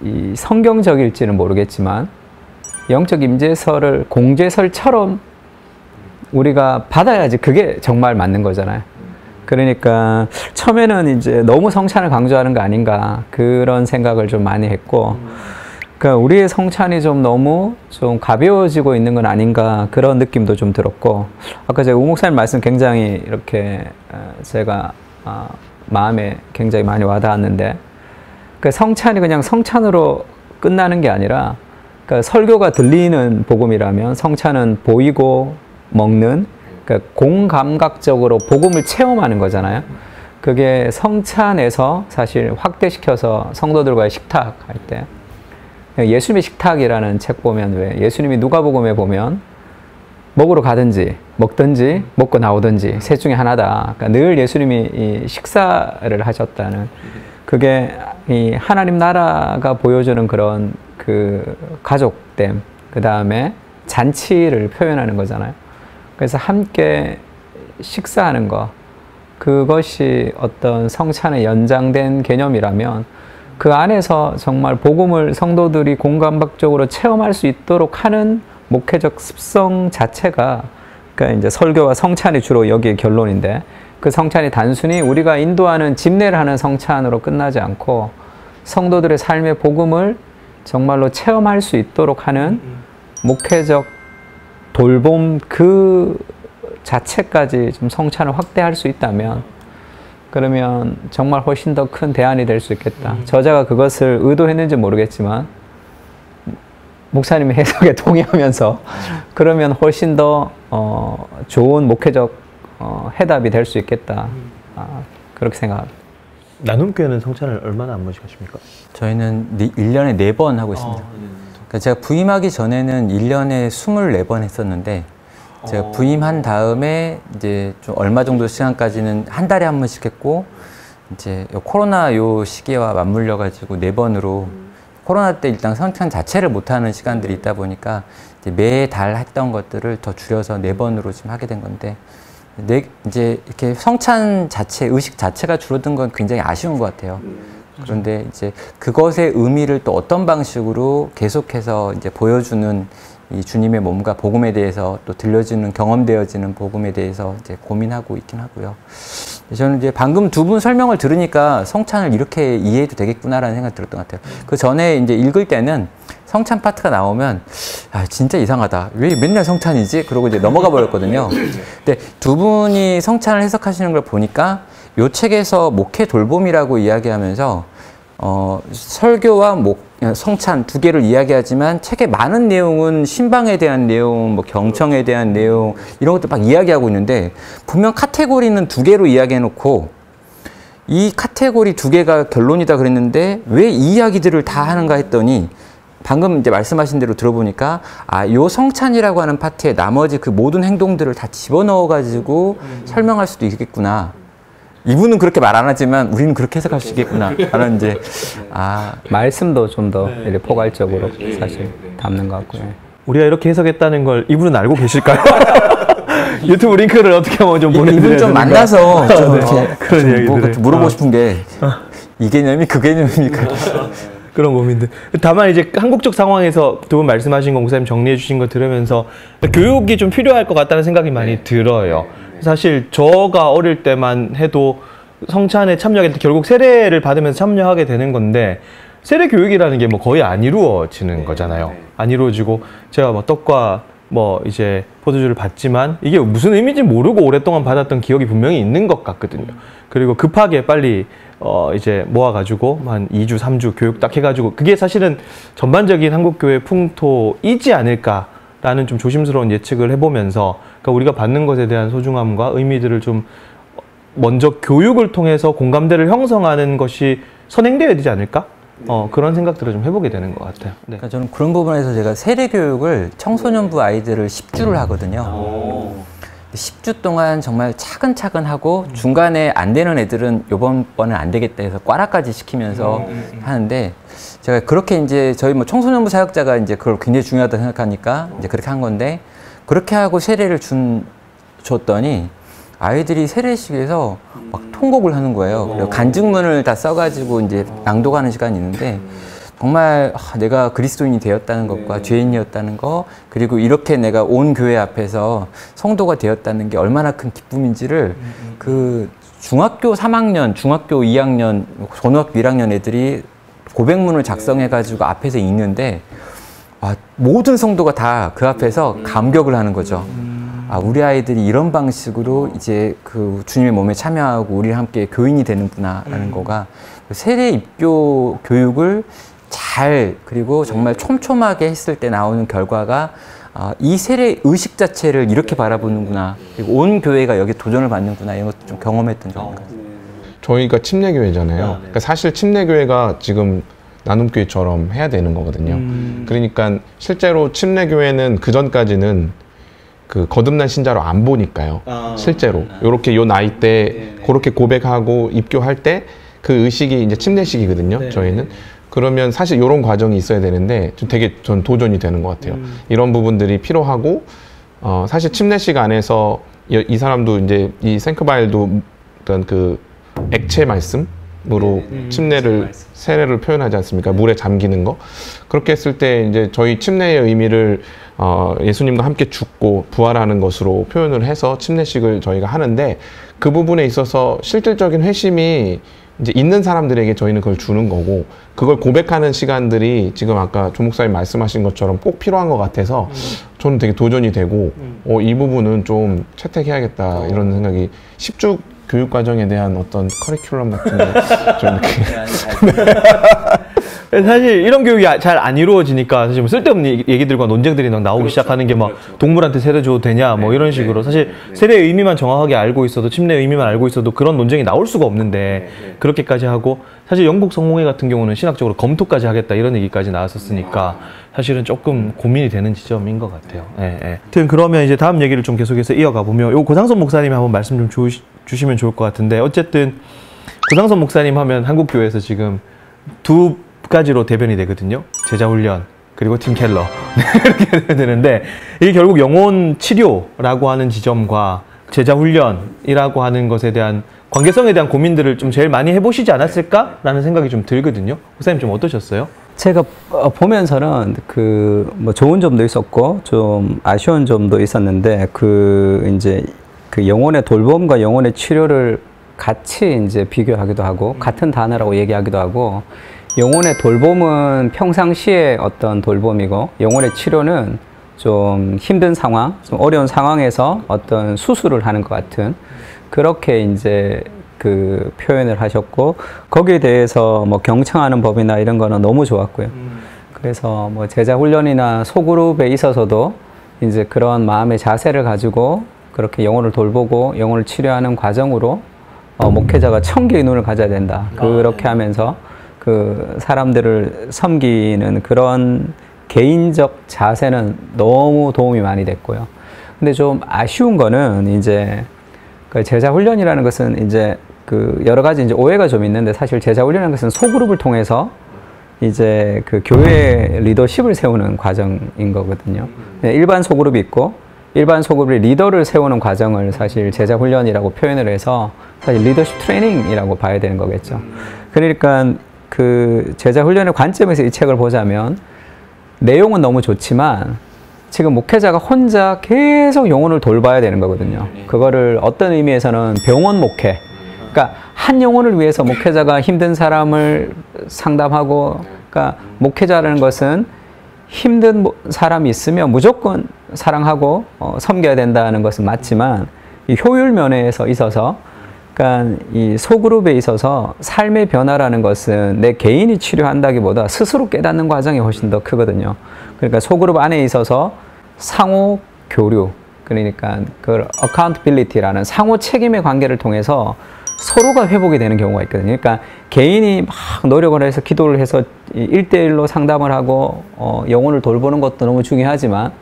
이 성경적일지는 모르겠지만 영적 임재설을 공제설처럼 우리가 받아야지 그게 정말 맞는 거잖아요. 그러니까 처음에는 이제 너무 성찬을 강조하는 거 아닌가 그런 생각을 좀 많이 했고 그러니까 우리의 성찬이 좀 너무 좀 가벼워지고 있는 건 아닌가 그런 느낌도 좀 들었고 아까 제가 우 목사님 말씀 굉장히 이렇게 어, 제가 아, 마음에 굉장히 많이 와닿았는데 그 성찬이 그냥 성찬으로 끝나는 게 아니라 그러니까 설교가 들리는 복음이라면 성찬은 보이고 먹는 그러니까 공감각적으로 복음을 체험하는 거잖아요. 그게 성찬에서 사실 확대시켜서 성도들과의 식탁 할 때 예수님의 식탁이라는 책 보면 왜 예수님이 누가복음에 보면 먹으러 가든지 먹든지 먹고 나오든지 셋 중에 하나다. 그러니까 늘 예수님이 이 식사를 하셨다는 그게 이 하나님 나라가 보여주는 그런 그 가족됨 그 다음에 잔치를 표현하는 거잖아요. 그래서 함께 식사하는 거 그것이 어떤 성찬의 연장된 개념이라면 그 안에서 정말 복음을 성도들이 공감박적으로 체험할 수 있도록 하는 목회적 습성 자체가 그러니까 이제 설교와 성찬이 주로 여기에 결론인데 그 성찬이 단순히 우리가 인도하는 집례를 하는 성찬으로 끝나지 않고 성도들의 삶의 복음을 정말로 체험할 수 있도록 하는 목회적 돌봄 그 자체까지 좀 성찬을 확대할 수 있다면 그러면 정말 훨씬 더 큰 대안이 될 수 있겠다. 저자가 그것을 의도했는지 모르겠지만 목사님의 해석에 <laughs> 동의하면서 그러면 훨씬 더 어, 좋은 목회적 어, 해답이 될 수 있겠다. 아, 그렇게 생각합니다. 나눔교회는 성찬을 얼마나 안 모시십니까? 저희는 네- 1년에 4번 하고 있습니다. 그러니까 제가 부임하기 전에는 1년에 24번 했었는데 제가 부임한 다음에 이제 좀 얼마 정도 시간까지는 한 달에 한 번씩 했고 이제 요 코로나 요 시기와 맞물려 가지고 네 번으로 코로나 때 일단 성찬 자체를 못 하는 시간들이 있다 보니까 이제 매달 했던 것들을 더 줄여서 네 번으로 지금 하게 된 건데 네, 이제 이렇게 성찬 자체 의식 자체가 줄어든 건 굉장히 아쉬운 것 같아요. 그런데 이제 그것의 의미를 또 어떤 방식으로 계속해서 이제 보여주는 이 주님의 몸과 복음에 대해서 또 들려주는 경험되어지는 복음에 대해서 이제 고민하고 있긴 하고요. 저는 이제 방금 두 분 설명을 들으니까 성찬을 이렇게 이해해도 되겠구나라는 생각이 들었던 것 같아요. 그 전에 이제 읽을 때는 성찬 파트가 나오면 아 진짜 이상하다 왜 맨날 성찬이지 그러고 이제 넘어가 버렸거든요. 근데 두 분이 성찬을 해석하시는 걸 보니까 요 책에서 목회 돌봄이라고 이야기하면서 어, 설교와 목, 성찬 두 개를 이야기하지만 책의 많은 내용은 신방에 대한 내용, 뭐 경청에 대한 내용 이런 것들 막 이야기하고 있는데 분명 카테고리는 두 개로 이야기해놓고 이 카테고리 두 개가 결론이다 그랬는데 왜 이 이야기들을 다 하는가 했더니 방금 이제 말씀하신 대로 들어보니까 아, 요 성찬이라고 하는 파트에 나머지 그 모든 행동들을 다 집어넣어 가지고 설명할 수도 있겠구나. 이분은 그렇게 말 안 하지만 우리는 그렇게 해석할 수 있겠구나. 라는 이제 아, 말씀도 좀더 이렇게 포괄적으로 사실 담는 것 같고요. 우리가 이렇게 해석했다는 걸 이분은 알고 계실까요? <laughs> 유튜브 링크를 어떻게 하면 좀 이분 보내드려야 좀 됩니까? 만나서 좀 네. 이렇게 그런 좀 얘기들을. 뭐 물어보고 어. 싶은 게 이 개념이 그 개념입니까? 그런 고민들. 다만 이제 한국적 상황에서 두 분 말씀하신 거 목사님 정리해 주신 거 들으면서 교육이 좀 필요할 것 같다는 생각이 많이 들어요. 사실 저가 어릴 때만 해도 성찬에 참여하게 결국 세례를 받으면서 참여하게 되는 건데 세례 교육이라는 게 뭐 거의 안 이루어지는 거잖아요. 안 이루어지고 제가 뭐 떡과 뭐 이제 포도주를 받지만 이게 무슨 의미인지 모르고 오랫동안 받았던 기억이 분명히 있는 것 같거든요. 그리고 급하게 빨리 어 이제 모아가지고 한 2주, 3주 교육 딱 해가지고 그게 사실은 전반적인 한국 교회 풍토이지 않을까 라는 좀 조심스러운 예측을 해보면서 그러니까 우리가 받는 것에 대한 소중함과 의미들을 좀 먼저 교육을 통해서 공감대를 형성하는 것이 선행되어야 되지 않을까? 어, 그런 생각들을 좀 해보게 되는 것 같아요. 네. 그러니까 저는 그런 부분에서 제가 세례 교육을 청소년부 아이들을 10주를 하거든요. 10주 동안 정말 차근차근 하고 중간에 안 되는 애들은 요번 번은 안 되겠다 해서 꽈라까지 시키면서 하는데 제가 그렇게 이제 저희 뭐 청소년부 사역자가 이제 그걸 굉장히 중요하다 생각하니까 이제 그렇게 한 건데 그렇게 하고 세례를 준 줬더니 아이들이 세례식에서 막 통곡을 하는 거예요. 간증문을 다 써가지고 이제 낭독하는 시간이 있는데 정말 아, 내가 그리스도인이 되었다는 것과 죄인이었다는 거 그리고 이렇게 내가 온 교회 앞에서 성도가 되었다는 게 얼마나 큰 기쁨인지를 그 중학교 3학년, 중학교 2학년, 고등학교 1학년 애들이 고백문을 작성해 가지고 앞에서 읽는데 아, 모든 성도가 다 그 앞에서 감격을 하는 거죠. 아, 우리 아이들이 이런 방식으로 이제 그 주님의 몸에 참여하고 우리랑 함께 교인이 되는구나라는 거가 그 세례 입교 교육을 잘 그리고 정말 촘촘하게 했을 때 나오는 결과가 아, 이 세례 의식 자체를 이렇게 바라보는구나. 그리고 온 교회가 여기 도전을 받는구나. 이런 것도 좀 경험했던 적인 것 같아요. 저희가 침례교회잖아요. 그러니까 사실 침례교회가 지금 나눔교회처럼 해야 되는 거거든요. 그러니까 실제로 침례교회는 그 전까지는 그 거듭난 신자로 안 보니까요. 실제로. 요렇게 요 나이 때 그렇게 고백하고 입교할 때 그 의식이 이제 침례식이거든요. 저희는 그러면 사실 이런 과정이 있어야 되는데 좀 되게 전 도전이 되는 것 같아요. 이런 부분들이 필요하고 어, 사실 침례식 안에서 이, 이 사람도 이제 이 생크바일도 어떤 그 액체 말씀으로 침례를 세례를 표현하지 않습니까? 물에 잠기는 거 그렇게 했을 때 이제 저희 침례의 의미를 어, 예수님과 함께 죽고 부활하는 것으로 표현을 해서 침례식을 저희가 하는데 그 부분에 있어서 실질적인 회심이 이제 있는 사람들에게 저희는 그걸 주는 거고 그걸 고백하는 시간들이 지금 아까 조 목사님 말씀하신 것처럼 꼭 필요한 것 같아서 저는 되게 도전이 되고 어, 이 부분은 좀 채택해야겠다 이런 생각이 10주 교육 과정에 대한 어떤 커리큘럼 같은 게 좀 <laughs> 이렇게 <laughs> 사실 이런 교육이 잘 안 이루어지니까 사실 뭐 쓸데없는 얘기- 얘기들과 논쟁들이 막 나오기 시작하는 게 막 동물한테 세례 줘도 되냐 뭐 이런 식으로. 사실 세례의 의미만 정확하게 알고 있어도 침례의 의미만 알고 있어도 그런 논쟁이 나올 수가 없는데 그렇게까지 하고 사실 영국 성공회 같은 경우는 신학적으로 검토까지 하겠다 이런 얘기까지 나왔었으니까 사실은 조금 고민이 되는 지점인 것 같아요. 예, 예. 아무튼 그러면 이제 다음 얘기를 좀 계속해서 이어가 보면 요 고상선 목사님이 한번 말씀 좀 주, 주시면 좋을 것 같은데 어쨌든 고상선 목사님 하면 한국 교회에서 지금 두 가지로 대변이 되거든요. 제자 훈련 그리고 팀 켈러 <laughs> 이렇게 되는데 이게 결국 영혼 치료라고 하는 지점과 제자 훈련이라고 하는 것에 대한 관계성에 대한 고민들을 좀 제일 많이 해보시지 않았을까라는 생각이 좀 들거든요. 목사님 좀 어떠셨어요? 제가 어, 보면서는 그 뭐 좋은 점도 있었고 좀 아쉬운 점도 있었는데 그 이제 그 영혼의 돌봄과 영혼의 치료를 같이 이제 비교하기도 하고 같은 단어라고 얘기하기도 하고 영혼의 돌봄은 평상시에 어떤 돌봄이고 영혼의 치료는 좀 힘든 상황, 좀 어려운 상황에서 어떤 수술을 하는 것 같은 그렇게 이제 그 표현을 하셨고 거기에 대해서 뭐 경청하는 법이나 이런 거는 너무 좋았고요. 그래서 뭐 제자 훈련이나 소그룹에 있어서도 이제 그런 마음의 자세를 가지고 그렇게 영혼을 돌보고 영혼을 치료하는 과정으로 어, 목회자가 청기의 눈을 가져야 된다. 그렇게 하면서 그 사람들을 섬기는 그런 개인적 자세는 너무 도움이 많이 됐고요. 근데 좀 아쉬운 거는 이제 그 제자 훈련이라는 것은 이제 그 여러 가지 이제 오해가 좀 있는데 사실 제자 훈련이라는 것은 소그룹을 통해서 이제 그 교회 리더십을 세우는 과정인 거거든요. 네, 일반 소그룹이 있고 일반 소그룹의 리더를 세우는 과정을 사실 제자 훈련이라고 표현을 해서 사실 리더십 트레이닝이라고 봐야 되는 거겠죠. 그러니까 그 제자 훈련의 관점에서 이 책을 보자면 내용은 너무 좋지만 지금 목회자가 혼자 계속 영혼을 돌봐야 되는 거거든요. 그거를 어떤 의미에서는 병원 목회. 그러니까 한 영혼을 위해서 목회자가 힘든 사람을 상담하고, 그러니까 목회자라는 것은 힘든 모- 사람이 있으면 무조건 사랑하고 어, 섬겨야 된다는 것은 맞지만 이 효율 면에서 있어서 그러니까 이 소그룹에 있어서 삶의 변화라는 것은 내 개인이 치료한다기보다 스스로 깨닫는 과정이 훨씬 더 크거든요. 그러니까 소그룹 안에 있어서 상호 교류 그러니까 그 accountability라는 상호 책임의 관계를 통해서 서로가 회복이 되는 경우가 있거든요. 그러니까 개인이 막 노력을 해서 기도를 해서 이일대일로 상담을 하고 어, 영혼을 돌보는 것도 너무 중요하지만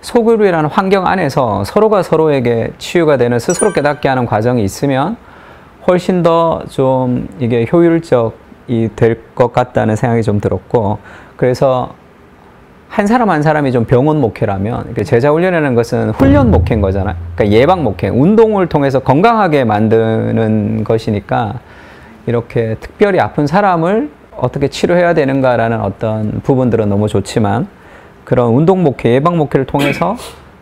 소그룹이라는 환경 안에서 서로가 서로에게 치유가 되는 스스로 깨닫게 하는 과정이 있으면 훨씬 더 좀 이게 효율적이 될 것 같다는 생각이 좀 들었고 그래서 한 사람 한 사람이 좀 병원 목회라면 제자 훈련이라는 것은 훈련 목회인 거잖아요. 그러니까 예방 목회, 운동을 통해서 건강하게 만드는 것이니까 이렇게 특별히 아픈 사람을 어떻게 치료해야 되는가라는 어떤 부분들은 너무 좋지만 그런 운동 목회, 예방 목회를 통해서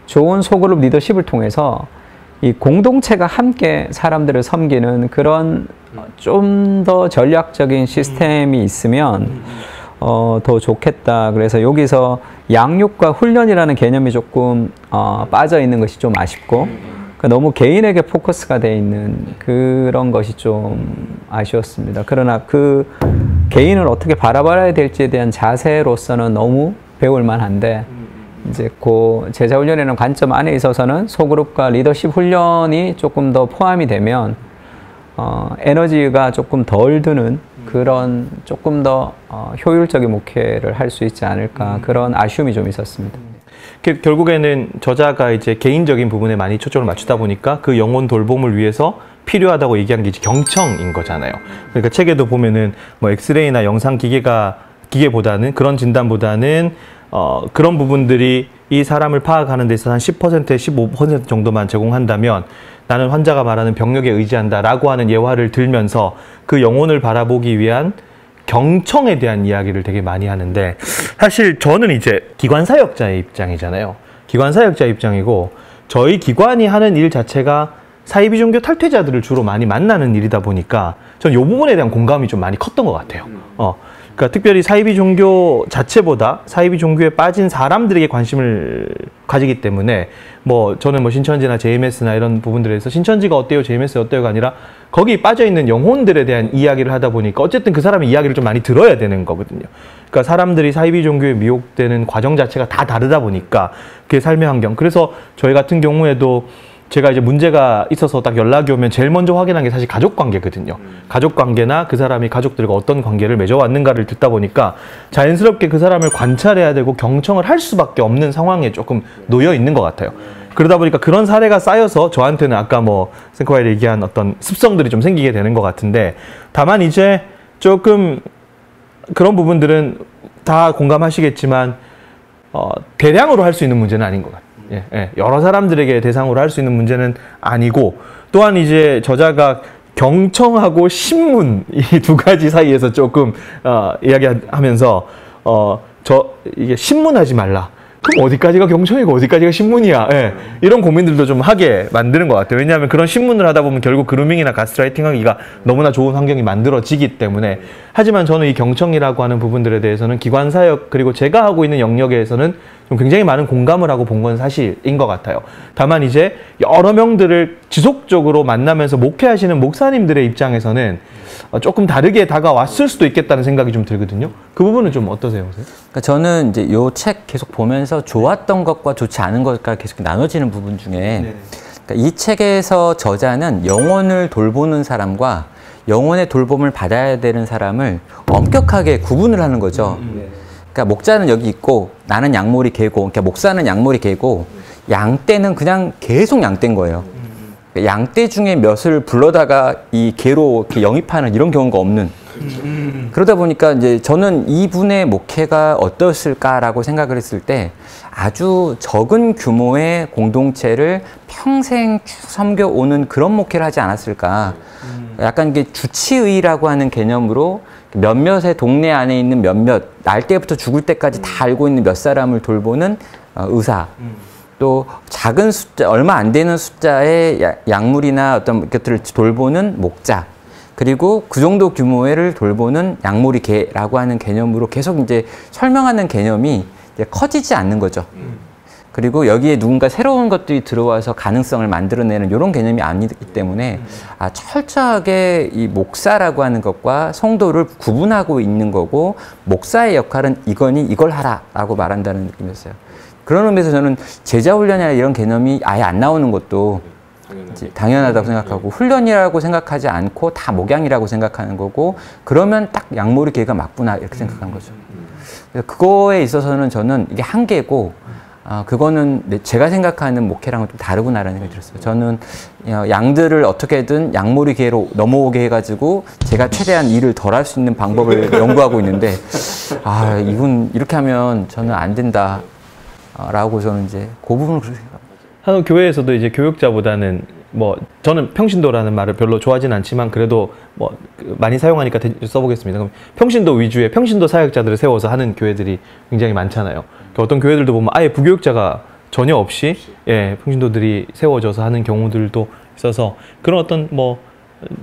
좋은 소그룹 리더십을 통해서 이 공동체가 함께 사람들을 섬기는 그런 좀 더 전략적인 시스템이 있으면 어, 더 좋겠다. 그래서 여기서 양육과 훈련이라는 개념이 조금 어, 빠져 있는 것이 좀 아쉽고 그러니까 너무 개인에게 포커스가 돼 있는 그런 것이 좀 아쉬웠습니다. 그러나 그 개인을 어떻게 바라봐야 될지에 대한 자세로서는 너무 배울 만한데 이제 그 제자 훈련이라는 관점 안에 있어서는 소그룹과 리더십 훈련이 조금 더 포함이 되면 어, 에너지가 조금 덜 드는 그런 조금 더 어, 효율적인 목회를 할 수 있지 않을까 그런 아쉬움이 좀 있었습니다. 그 결국에는 저자가 이제 개인적인 부분에 많이 초점을 맞추다 보니까 그 영혼 돌봄을 위해서 필요하다고 얘기한 게 이제 경청인 거잖아요. 그러니까 책에도 보면은 뭐 엑스레이나 영상 기계가 기계보다는 그런 진단보다는 어 그런 부분들이 이 사람을 파악하는 데 있어서 한 10%에 15% 정도만 제공한다면 나는 환자가 말하는 병력에 의지한다 라고 하는 예화를 들면서 그 영혼을 바라보기 위한 경청에 대한 이야기를 되게 많이 하는데 사실 저는 이제 기관 사역자의 입장이잖아요. 기관 사역자 입장이고 저희 기관이 하는 일 자체가 사이비 종교 탈퇴자들을 주로 많이 만나는 일이다 보니까 전 이 부분에 대한 공감이 좀 많이 컸던 것 같아요. 어. 그러니까 특별히 사이비 종교 자체보다 사이비 종교에 빠진 사람들에게 관심을 가지기 때문에 뭐 저는 뭐 신천지나 JMS나 이런 부분들에서 신천지가 어때요, JMS 어때요가 아니라 거기 빠져 있는 영혼들에 대한 이야기를 하다 보니까 어쨌든 그 사람의 이야기를 좀 많이 들어야 되는 거거든요. 그러니까 사람들이 사이비 종교에 미혹되는 과정 자체가 다 다르다 보니까 그게 삶의 환경. 그래서 저희 같은 경우에도 제가 이제 문제가 있어서 딱 연락이 오면 제일 먼저 확인한 게 사실 가족 관계거든요. 가족 관계나 그 사람이 가족들과 어떤 관계를 맺어왔는가를 듣다 보니까 자연스럽게 그 사람을 관찰해야 되고 경청을 할 수밖에 없는 상황에 조금 놓여 있는 것 같아요. 그러다 보니까 그런 사례가 쌓여서 저한테는 아까 뭐 생커와이 얘기한 어떤 습성들이 좀 생기게 되는 것 같은데 다만 이제 조금 그런 부분들은 다 공감하시겠지만 어, 대량으로 할 수 있는 문제는 아닌 것 같아요. 예, 예. 여러 사람들에게 대상으로 할 수 있는 문제는 아니고 또한 이제 저자가 경청하고 신문 <laughs> 이 두 가지 사이에서 조금 어, 이야기하면서 어, 저 이게 신문하지 말라. 그럼 어디까지가 경청이고 어디까지가 신문이야? 예. 이런 고민들도 좀 하게 만드는 것 같아요. 왜냐하면 그런 신문을 하다 보면 결국 그루밍이나 가스라이팅 하기가 너무나 좋은 환경이 만들어지기 때문에 하지만 저는 이 경청이라고 하는 부분들에 대해서는 기관 사역 그리고 제가 하고 있는 영역에서는 좀 굉장히 많은 공감을 하고 본 건 사실인 것 같아요. 다만 이제 여러 명들을 지속적으로 만나면서 목회하시는 목사님들의 입장에서는 어, 조금 다르게 다가왔을 수도 있겠다는 생각이 좀 들거든요. 그 부분은 좀 어떠세요? 그러니까 저는 이제 요 책 계속 보면서 좋았던 것과 좋지 않은 것과 계속 나눠지는 부분 중에 그러니까 이 책에서 저자는 영혼을 돌보는 사람과 영혼의 돌봄을 받아야 되는 사람을 엄격하게 구분을 하는 거죠. 그러니까 목자는 여기 있고 나는 양모리 개고, 그러니까 목사는 양모리 개고 양떼는 그냥 계속 양떼인 거예요. 양떼 중에 몇을 불러다가 이 개로 이렇게 영입하는 이런 경우가 없는. 그러다 보니까 이제 저는 이분의 목회가 어떠실까라고 생각을 했을 때 아주 적은 규모의 공동체를 평생 쭉 섬겨오는 그런 목회를 하지 않았을까. 약간 이게 주치의라고 하는 개념으로 몇몇의 동네 안에 있는 몇몇, 날 때부터 죽을 때까지 다 알고 있는 몇 사람을 돌보는 어, 의사. 또 작은 숫자, 얼마 안 되는 숫자의 야- 약물이나 어떤 것들을 돌보는 목자. 그리고 그 정도 규모를 돌보는 약물이 개라고 하는 개념으로 계속 이제 설명하는 개념이 이제 커지지 않는 거죠. 그리고 여기에 누군가 새로운 것들이 들어와서 가능성을 만들어내는 이런 개념이 아니기 때문에 아, 철저하게 이 목사라고 하는 것과 성도를 구분하고 있는 거고 목사의 역할은 이거니 이걸 하라라고 말한다는 느낌이었어요. 그런 의미에서 저는 제자 훈련이나 이런 개념이 아예 안 나오는 것도 당연하다고 생각하고 훈련이라고 생각하지 않고 다 목양이라고 생각하는 거고 그러면 딱 양모리 계가 맞구나 이렇게 생각한 거죠. 그거에 있어서는 저는 이게 한계고 아, 그거는 내- 제가 생각하는 목회랑은 좀 다르구나라는 생각이 들었어요. 저는 어, 양들을 어떻게든 양모리 계로 넘어오게 해가지고 제가 최대한 일을 덜 할 수 있는 방법을 <laughs> 연구하고 있는데 아 이건 이렇게 하면 저는 안 된다. 아, 라고 저는 이제 그 부분을 그렇게 생각합니다. 한 교회에서도 이제 교육자보다는 뭐 저는 평신도라는 말을 별로 좋아하진 않지만 그래도 뭐그 많이 사용하니까 대- 써보겠습니다. 그럼 평신도 위주의 평신도 사역자들을 세워서 하는 교회들이 굉장히 많잖아요. 그 어떤 교회들도 보면 아예 부교육자가 전혀 없이 예 평신도들이 세워져서 하는 경우들도 있어서 그런 어떤 뭐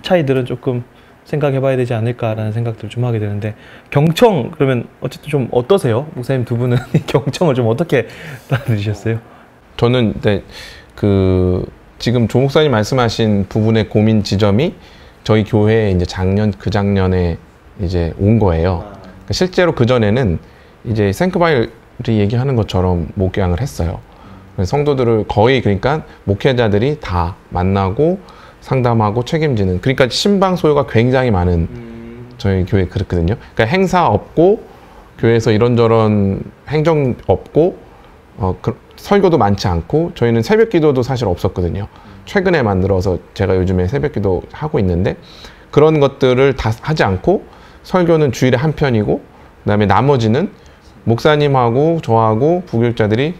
차이들은 조금 생각해봐야 되지 않을까라는 생각들을 좀 하게 되는데 경청 그러면 어쨌든 좀 어떠세요, 목사님 두 분은 <laughs> 이 경청을 좀 어떻게 받으셨어요? 저는 네, 그 지금 조 목사님 말씀하신 부분의 고민 지점이 저희 교회에 이제 작년 그 작년에 이제 온 거예요. 그러니까 실제로 그 전에는 이제 생크바일이 얘기하는 것처럼 목양을 했어요. 성도들을 거의 그러니까 목회자들이 다 만나고 상담하고 책임지는 그러니까 신방 소요가 굉장히 많은 저희 교회 그렇거든요. 그러니까 행사 없고 교회에서 이런저런 행정 없고 어, 그, 설교도 많지 않고 저희는 새벽 기도도 사실 없었거든요. 최근에 만들어서 제가 요즘에 새벽 기도 하고 있는데 그런 것들을 다 하지 않고 설교는 주일에 한 편이고 그다음에 나머지는 목사님하고 저하고 부교육자들이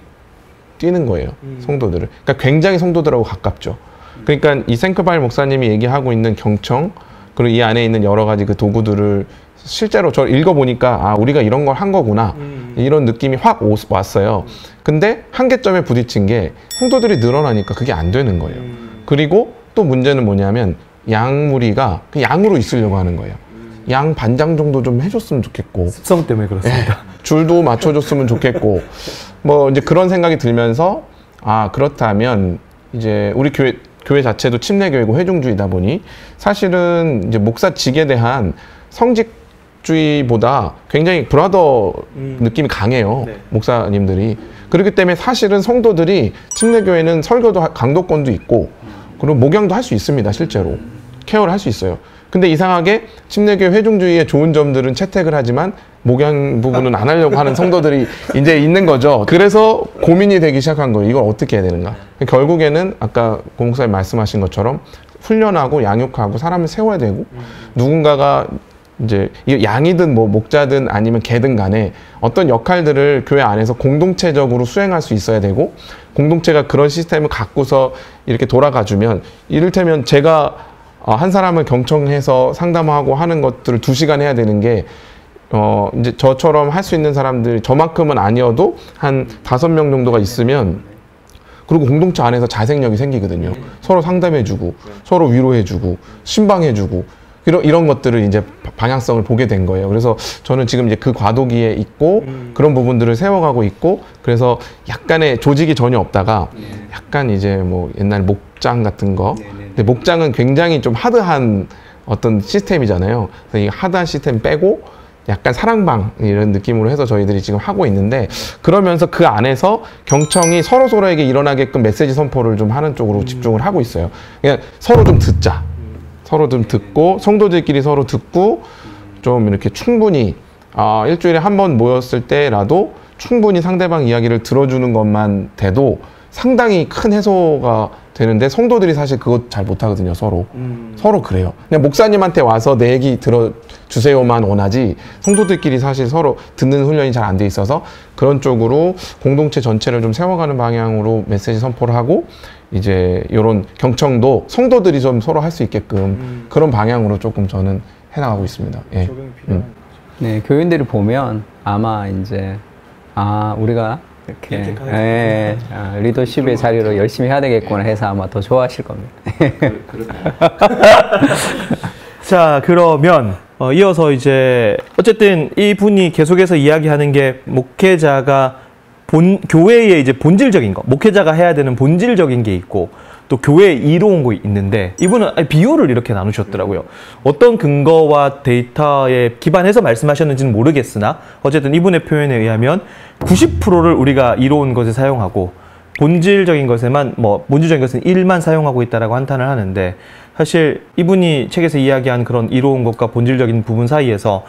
뛰는 거예요. 성도들을. 그러니까 굉장히 성도들하고 가깝죠. 그러니까 이 생크바일 목사님이 얘기하고 있는 경청 그리고 이 안에 있는 여러 가지 그 도구들을 실제로 저 읽어보니까 아 우리가 이런 걸 한 거구나 이런 느낌이 확 오- 왔어요. 근데 한계점에 부딪힌 게 성도들이 늘어나니까 그게 안 되는 거예요. 그리고 또 문제는 뭐냐면 양무리가 그 양으로 있으려고 하는 거예요. 양 반장 정도 좀 해줬으면 좋겠고 습성 때문에 그렇습니다. 줄도 맞춰줬으면 좋겠고 뭐 이제 그런 생각이 들면서 아 그렇다면 이제 우리 교회 교회 자체도 침례교회고 회중주의다 보니 사실은 이제 목사직에 대한 성직주의보다 굉장히 브라더 느낌이 강해요 네. 목사님들이 그렇기 때문에 사실은 성도들이 침례교회는 설교도 하- 강도권도 있고 그리고 목양도 할 수 있습니다 실제로 케어를 할 수 있어요. 근데 이상하게 침례교회 회중주의의 좋은 점들은 채택을 하지만 목양 부분은 안 하려고 하는 성도들이 이제 있는 거죠. 그래서 고민이 되기 시작한 거예요. 이걸 어떻게 해야 되는가. 결국에는 아까 공목사님 말씀하신 것처럼 훈련하고 양육하고 사람을 세워야 되고 누군가가 이제 이 양이든 뭐 목자든 아니면 개든 간에 어떤 역할들을 교회 안에서 공동체적으로 수행할 수 있어야 되고 공동체가 그런 시스템을 갖고서 이렇게 돌아가 주면 이를테면 제가 어, 한 사람을 경청해서 상담하고 하는 것들을 두 시간 해야 되는 게 어, 이제 저처럼 할 수 있는 사람들이 저만큼은 아니어도 한 다섯 명 정도가 있으면 그리고 공동체 안에서 자생력이 생기거든요. 서로 상담해주고, 서로 위로해주고, 신방해주고, 이런, 이런 것들을 이제 바- 방향성을 보게 된 거예요. 그래서 저는 지금 이제 그 과도기에 있고, 그런 부분들을 세워가고 있고, 그래서 약간의 조직이 전혀 없다가, 약간 이제 뭐 옛날 목장 같은 거. 근데 목장은 굉장히 좀 하드한 어떤 시스템이잖아요. 그래서 이 하드한 시스템 빼고, 약간 사랑방 이런 느낌으로 해서 저희들이 지금 하고 있는데 그러면서 그 안에서 경청이 서로 서로에게 일어나게끔 메시지 선포를 좀 하는 쪽으로 집중을 하고 있어요. 그냥 서로 좀 듣자. 서로 좀 듣고 성도들끼리 서로 듣고 좀 이렇게 충분히 아, 일주일에 한 번 모였을 때라도 충분히 상대방 이야기를 들어주는 것만 돼도 상당히 큰 해소가 되는데 성도들이 사실 그거 잘 못하거든요 서로 서로 그래요 그냥 목사님한테 와서 내 얘기 들어 주세요만 원하지 성도들끼리 사실 서로 듣는 훈련이 잘 안 돼 있어서 그런 쪽으로 공동체 전체를 좀 세워가는 방향으로 메시지 선포를 하고 이제 이런 경청도 성도들이 좀 서로 할 수 있게끔 그런 방향으로 조금 저는 해나가고 있습니다 예. 음. 네, 교인들이 보면 아마 이제 아 우리가 이렇게 예, 아, 리더십의 자리로 열심히 해야 되겠구나 해서 아마 더 좋아하실 겁니다. <laughs> 자, 그러면 어, 이어서 이제 어쨌든 이 분이 계속해서 이야기하는 게 목회자가 본 교회의 이제 본질적인 거, 목회자가 해야 되는 본질적인 게 있고 또 교회에 이로운 거 있는데 이분은 비율을 이렇게 나누셨더라고요. 어떤 근거와 데이터에 기반해서 말씀하셨는지는 모르겠으나 어쨌든 이분의 표현에 의하면 90%를 우리가 이로운 것에 사용하고 본질적인 것에만 뭐 본질적인 것은 1만 사용하고 있다라고 한탄을 하는데 사실 이분이 책에서 이야기한 그런 이로운 것과 본질적인 부분 사이에서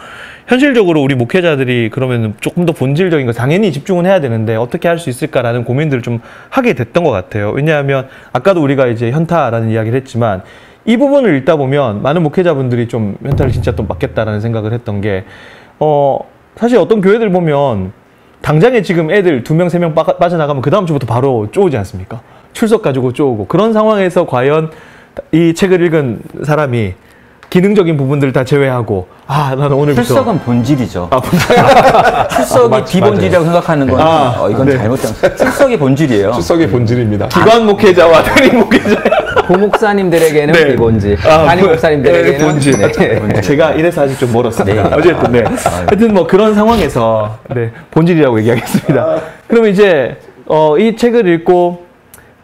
현실적으로 우리 목회자들이 그러면 조금 더 본질적인 거 당연히 집중은 해야 되는데 어떻게 할 수 있을까라는 고민들을 좀 하게 됐던 것 같아요. 왜냐하면 아까도 우리가 이제 현타라는 이야기를 했지만 이 부분을 읽다 보면 많은 목회자분들이 좀 현타를 진짜 또 맞겠다라는 생각을 했던 게 어, 사실 어떤 교회들 보면 당장에 지금 애들 두 명, 세 명 빠져나가면 그 다음 주부터 바로 쪼오지 않습니까? 출석 가지고 쪼오고. 그런 상황에서 과연 이 책을 읽은 사람이 기능적인 부분들을 다 제외하고, 아, 나는 오늘부터. 출석은 본질이죠. 아, <laughs> 출석이 비본질이라고 생각하는 건 아, 어, 이건 네. 잘못된 출석이 본질이에요. 출석의 본질입니다. 기관 목회자와 담임 목회자. 부목사님들에게는 네. 비본질, 아, 담임 뭐, 목사님들에게는 네, 본질. 네. 제가 이래서 아직 좀 멀었습니다. 네. 어쨌든, 네. 하여튼 뭐 그런 상황에서, 네, 본질이라고 얘기하겠습니다. 그러면 이제, 어, 이 책을 읽고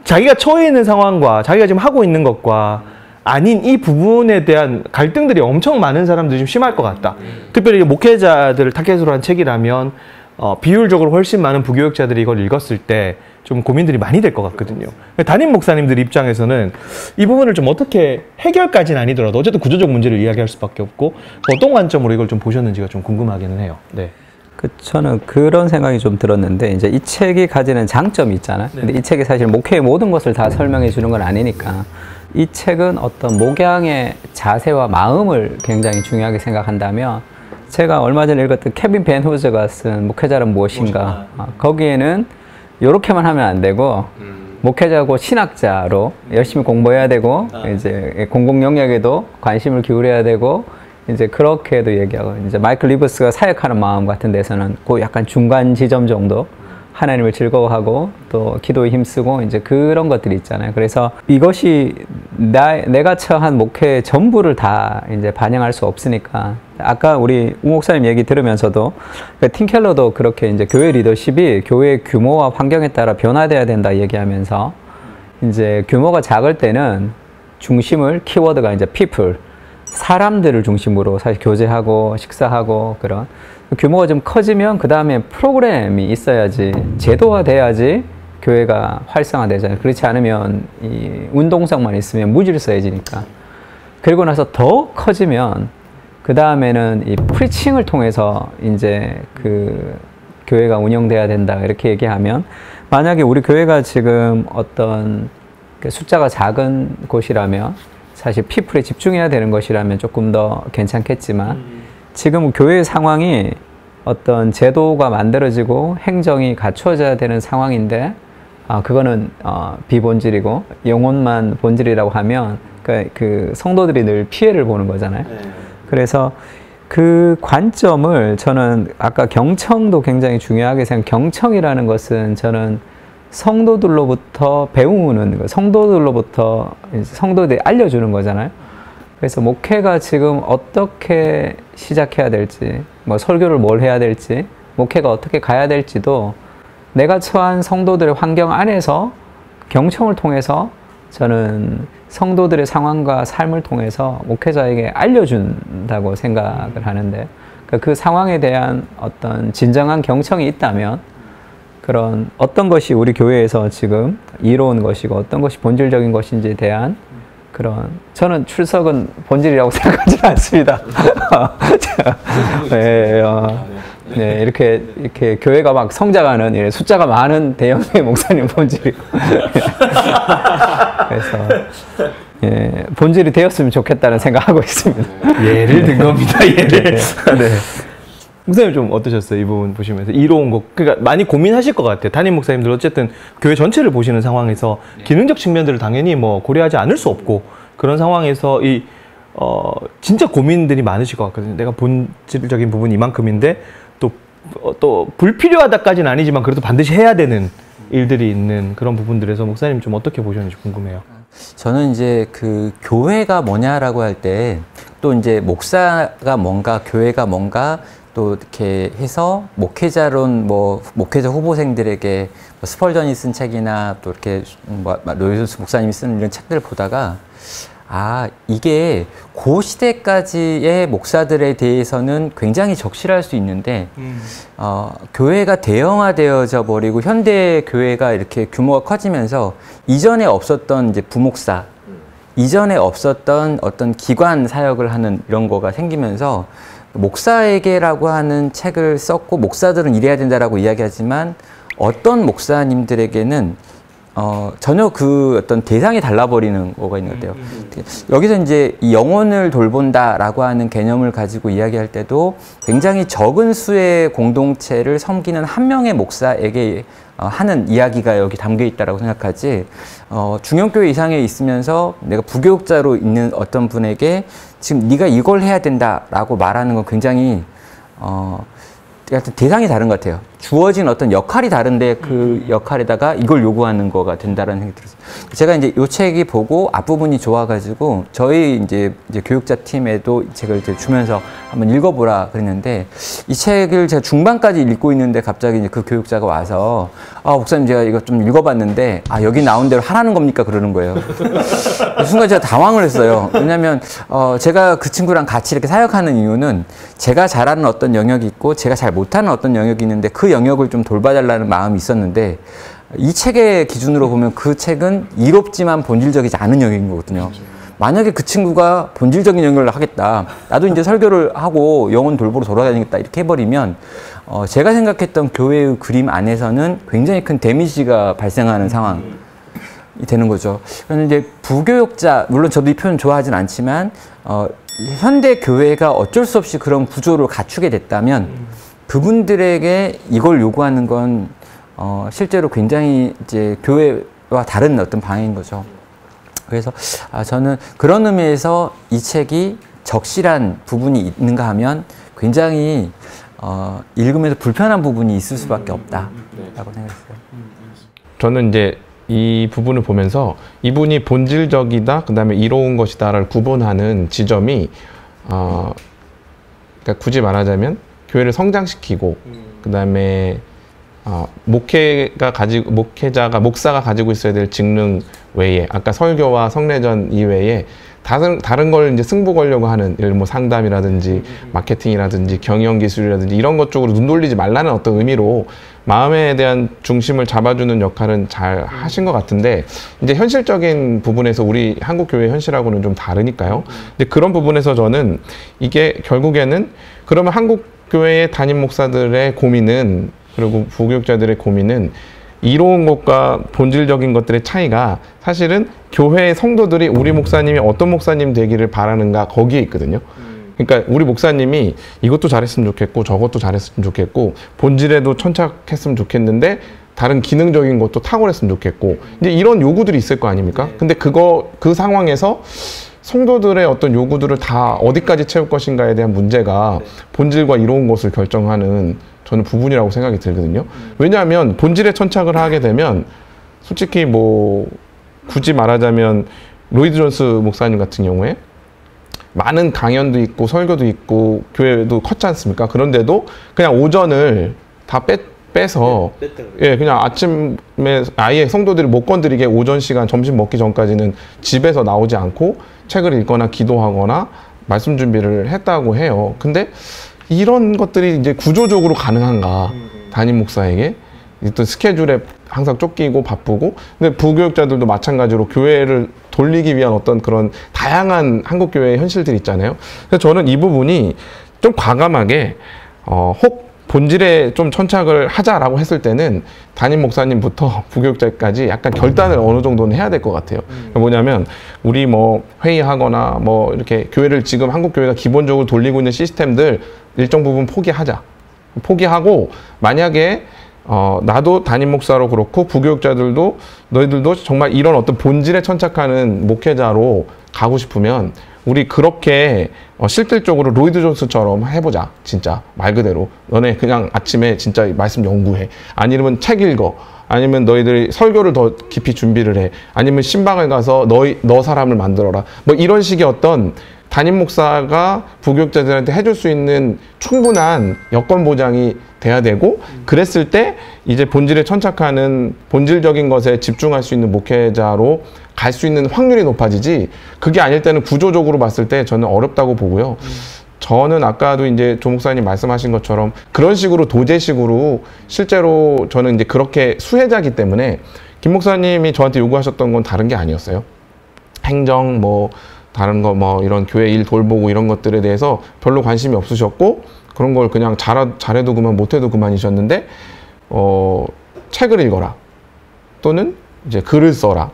자기가 처해 있는 상황과 자기가 지금 하고 있는 것과 아닌 이 부분에 대한 갈등들이 엄청 많은 사람들이 좀 심할 것 같다. 특별히 목회자들을 타겟으로 한 책이라면 어, 비율적으로 훨씬 많은 부교육자들이 이걸 읽었을 때 좀 고민들이 많이 될 것 같거든요. 담임 목사님들 입장에서는 이 부분을 좀 어떻게 해결까지는 아니더라도 어쨌든 구조적 문제를 이야기할 수밖에 없고 어떤 관점으로 이걸 좀 보셨는지가 좀 궁금하기는 해요. 네. 그 저는 그런 생각이 좀 들었는데 이제 이 책이 가지는 장점이 있잖아요. 근데 이 책이 사실 목회의 모든 것을 다 설명해 주는 건 아니니까 이 책은 어떤 목양의 자세와 마음을 굉장히 중요하게 생각한다면 제가 얼마 전에 읽었던 케빈 벤 호저가 쓴 목회자는 무엇인가? 아, 거기에는 이렇게만 하면 안 되고 목회자고 신학자로 열심히 공부해야 되고 이제 공공 영역에도 관심을 기울여야 되고 이제 그렇게도 얘기하고 이제 마이클 리브스가 사역하는 마음 같은 데서는 그 약간 중간 지점 정도 하나님을 즐거워하고 또 기도에 힘쓰고 이제 그런 것들이 있잖아요. 그래서 이것이 나, 내가 처한 목회 전부를 다 이제 반영할 수 없으니까 아까 우리 우 목사님 얘기 들으면서도 그 팀켈러도 그렇게 이제 교회 리더십이 교회 규모와 환경에 따라 변화돼야 된다 얘기하면서 이제 규모가 작을 때는 중심을 키워드가 이제 people 사람들을 중심으로 사실 교제하고 식사하고 그런 규모가 좀 커지면 그 다음에 프로그램이 있어야지 제도화돼야지 교회가 활성화되잖아요. 그렇지 않으면 이 운동성만 있으면 무질서해지니까. 그리고 나서 더 커지면 그 다음에는 이 프리칭을 통해서 이제 그 교회가 운영돼야 된다 이렇게 얘기하면 만약에 우리 교회가 지금 어떤 그 숫자가 작은 곳이라면 사실 피플에 집중해야 되는 것이라면 조금 더 괜찮겠지만 지금 교회 상황이 어떤 제도가 만들어지고 행정이 갖추어져야 되는 상황인데 아 그거는 어, 비본질이고 영혼만 본질이라고 하면 그, 그 성도들이 늘 피해를 보는 거잖아요. 그래서 그 관점을 저는 아까 경청도 굉장히 중요하게 생각. 경청이라는 것은 저는 성도들로부터 배우는 거, 성도들로부터 성도들이 알려주는 거잖아요. 그래서 목회가 지금 어떻게 시작해야 될지, 뭐 설교를 뭘 해야 될지, 목회가 어떻게 가야 될지도 내가 처한 성도들의 환경 안에서 경청을 통해서 저는 성도들의 상황과 삶을 통해서 목회자에게 알려준다고 생각을 하는데 그그 상황에 대한 어떤 진정한 경청이 있다면 그런 어떤 것이 우리 교회에서 지금 이로운 것이고 어떤 것이 본질적인 것인지에 대한 그런 저는 출석은 본질이라고 <laughs> 생각하지 않습니다. 자, <laughs> 네, 어, 네, 이렇게 이렇게 교회가 막 성장하는 예, 숫자가 많은 대형의 목사님 본질이고 <laughs> 그래서 예, 본질이 되었으면 좋겠다는 생각하고 있습니다. 예를 든 겁니다. 예를. 네. 목사님 좀 어떠셨어요? 이 부분 보시면서 이로운 거 그러니까 많이 고민하실 것 같아요. 담임 목사님들 어쨌든 교회 전체를 보시는 상황에서 기능적 측면들을 당연히 뭐 고려하지 않을 수 없고 그런 상황에서 이 어, 진짜 고민들이 많으실 것 같거든요. 내가 본질적인 부분이 이만큼인데 또, 어, 또 불필요하다까지는 아니지만 그래도 반드시 해야 되는 일들이 있는 그런 부분들에서 목사님 좀 어떻게 보셨는지 궁금해요. 저는 이제 그 교회가 뭐냐라고 할 때 또 이제 목사가 뭔가 교회가 뭔가 또 이렇게 해서 목회자론 뭐 목회자 후보생들에게 뭐 스펄전이 쓴 책이나 또 이렇게 뭐 로이존스 목사님이 쓰는 이런 책들을 보다가 아 이게 고 시대까지의 목사들에 대해서는 굉장히 적실할 수 있는데 어, 교회가 대형화되어져 버리고 현대 교회가 이렇게 규모가 커지면서 이전에 없었던 이제 부목사 이전에 없었던 어떤 기관 사역을 하는 이런 거가 생기면서 목사에게라고 하는 책을 썼고 목사들은 이래야 된다라고 이야기하지만 어떤 목사님들에게는 어, 전혀 그 어떤 대상이 달라버리는 거가 있는 것 같아요. 여기서 이제 이 영혼을 돌본다라고 하는 개념을 가지고 이야기할 때도 굉장히 적은 수의 공동체를 섬기는 한 명의 목사에게 어, 하는 이야기가 여기 담겨 있다라고 생각하지 어, 중형교회 이상에 있으면서 내가 부교육자로 있는 어떤 분에게 지금 네가 이걸 해야 된다라고 말하는 건 굉장히 어, 대상이 다른 것 같아요. 주어진 어떤 역할이 다른데 그 역할에다가 이걸 요구하는 거가 된다라는 생각이 들었어요. 제가 이제 요 책이 보고 앞부분이 좋아가지고 저희 이제, 이제 교육자 팀에도 이 책을 이제 주면서 한번 읽어보라 그랬는데 이 책을 제가 중반까지 읽고 있는데 갑자기 이제 그 교육자가 와서 아, 목사님 제가 이거 좀 읽어봤는데 아, 여기 나온 대로 하라는 겁니까? 그러는 거예요. <laughs> 그 순간 제가 당황을 했어요. 왜냐면 어, 제가 그 친구랑 같이 이렇게 사역하는 이유는 제가 잘하는 어떤 영역이 있고 제가 잘 못하는 어떤 영역이 있는데 그 영역을 좀 돌봐달라는 마음이 있었는데 이 책의 기준으로 보면 그 책은 이롭지만 본질적이지 않은 영역인 거거든요. 만약에 그 친구가 본질적인 영역을 하겠다. 나도 이제 설교를 하고 영혼 돌보러 돌아다니겠다. 이렇게 해버리면, 어, 제가 생각했던 교회의 그림 안에서는 굉장히 큰 데미지가 발생하는 상황이 되는 거죠. 그런데 이제 부교육자, 물론 저도 이 표현 좋아하진 않지만, 어, 현대 교회가 어쩔 수 없이 그런 구조를 갖추게 됐다면, 그분들에게 이걸 요구하는 건 어, 실제로 굉장히 이제 교회와 다른 어떤 방향인 거죠. 그래서 아, 저는 그런 의미에서 이 책이 적실한 부분이 있는가 하면 굉장히 어, 읽으면서 불편한 부분이 있을 수밖에 없다라고 생각했어요. 저는 이제 이 부분을 보면서 이분이 본질적이다, 그 다음에 이로운 것이다를 구분하는 지점이, 어, 그러니까 굳이 말하자면 교회를 성장시키고, 그 다음에 어, 목회가 가지고 목회자가 목사가 가지고 있어야 될 직능 외에 아까 설교와 성례전 이외에 다른 다른 걸 이제 승부 걸려고 하는 예를 뭐 상담이라든지 마케팅이라든지 경영 기술이라든지 이런 것 쪽으로 눈 돌리지 말라는 어떤 의미로 마음에 대한 중심을 잡아주는 역할은 잘 하신 것 같은데 이제 현실적인 부분에서 우리 한국 교회 현실하고는 좀 다르니까요. 근데 그런 부분에서 저는 이게 결국에는 그러면 한국 교회의 담임 목사들의 고민은 그리고 부교육자들의 고민은 이로운 것과 본질적인 것들의 차이가 사실은 교회의 성도들이 우리 목사님이 어떤 목사님 되기를 바라는가 거기에 있거든요. 그러니까 우리 목사님이 이것도 잘했으면 좋겠고 저것도 잘했으면 좋겠고 본질에도 천착했으면 좋겠는데 다른 기능적인 것도 탁월했으면 좋겠고 이제 이런 요구들이 있을 거 아닙니까? 근데 그거 그 상황에서 성도들의 어떤 요구들을 다 어디까지 채울 것인가에 대한 문제가 본질과 이로운 것을 결정하는 저는 부분이라고 생각이 들거든요. 왜냐하면 본질에 천착을 하게 되면 솔직히 뭐 굳이 말하자면 로이드 존스 목사님 같은 경우에 많은 강연도 있고 설교도 있고 교회도 컸지 않습니까? 그런데도 그냥 오전을 다 뺐, 빼서 예 그냥 아침에 아예 성도들이 못 건드리게 오전 시간 점심 먹기 전까지는 집에서 나오지 않고 책을 읽거나 기도하거나 말씀 준비를 했다고 해요. 근데 이런 것들이 이제 구조적으로 가능한가? 담임 목사에게? 어떤 스케줄에 항상 쫓기고 바쁘고. 근데 부교육자들도 마찬가지로 교회를 돌리기 위한 어떤 그런 다양한 한국 교회의 현실들이 있잖아요. 그래서 저는 이 부분이 좀 과감하게 어, 혹 본질에 좀 천착을 하자라고 했을 때는 담임 목사님부터 <laughs> 부교육자까지 약간 결단을 어느 정도는 해야 될 것 같아요. 그러니까 뭐냐면 우리 뭐 회의하거나 뭐 이렇게 교회를 지금 한국 교회가 기본적으로 돌리고 있는 시스템들 일정 부분 포기하자. 포기하고 만약에 어, 나도 담임 목사로 그렇고 부교육자들도 너희들도 정말 이런 어떤 본질에 천착하는 목회자로 가고 싶으면 우리 그렇게 어, 실질적으로 로이드 존스처럼 해보자. 진짜. 말 그대로. 너네 그냥 아침에 진짜 말씀 연구해. 아니면 책 읽어. 아니면 너희들이 설교를 더 깊이 준비를 해. 아니면 신방을 가서 너희 너 사람을 만들어라. 뭐 이런 식의 어떤 담임 목사가 부교육자들한테 해줄 수 있는 충분한 여건 보장이 돼야 되고 그랬을 때 이제 본질에 천착하는 본질적인 것에 집중할 수 있는 목회자로 갈 수 있는 확률이 높아지지 그게 아닐 때는 구조적으로 봤을 때 저는 어렵다고 보고요. 저는 아까도 이제 조 목사님 말씀하신 것처럼 그런 식으로 도제식으로 실제로 저는 이제 그렇게 수혜자기 때문에 김 목사님이 저한테 요구하셨던 건 다른 게 아니었어요. 행정 뭐 다른 거 뭐 이런 교회 일 돌보고 이런 것들에 대해서 별로 관심이 없으셨고 그런 걸 그냥 잘 잘해도 그만 못해도 그만이셨는데 어 책을 읽어라 또는 이제 글을 써라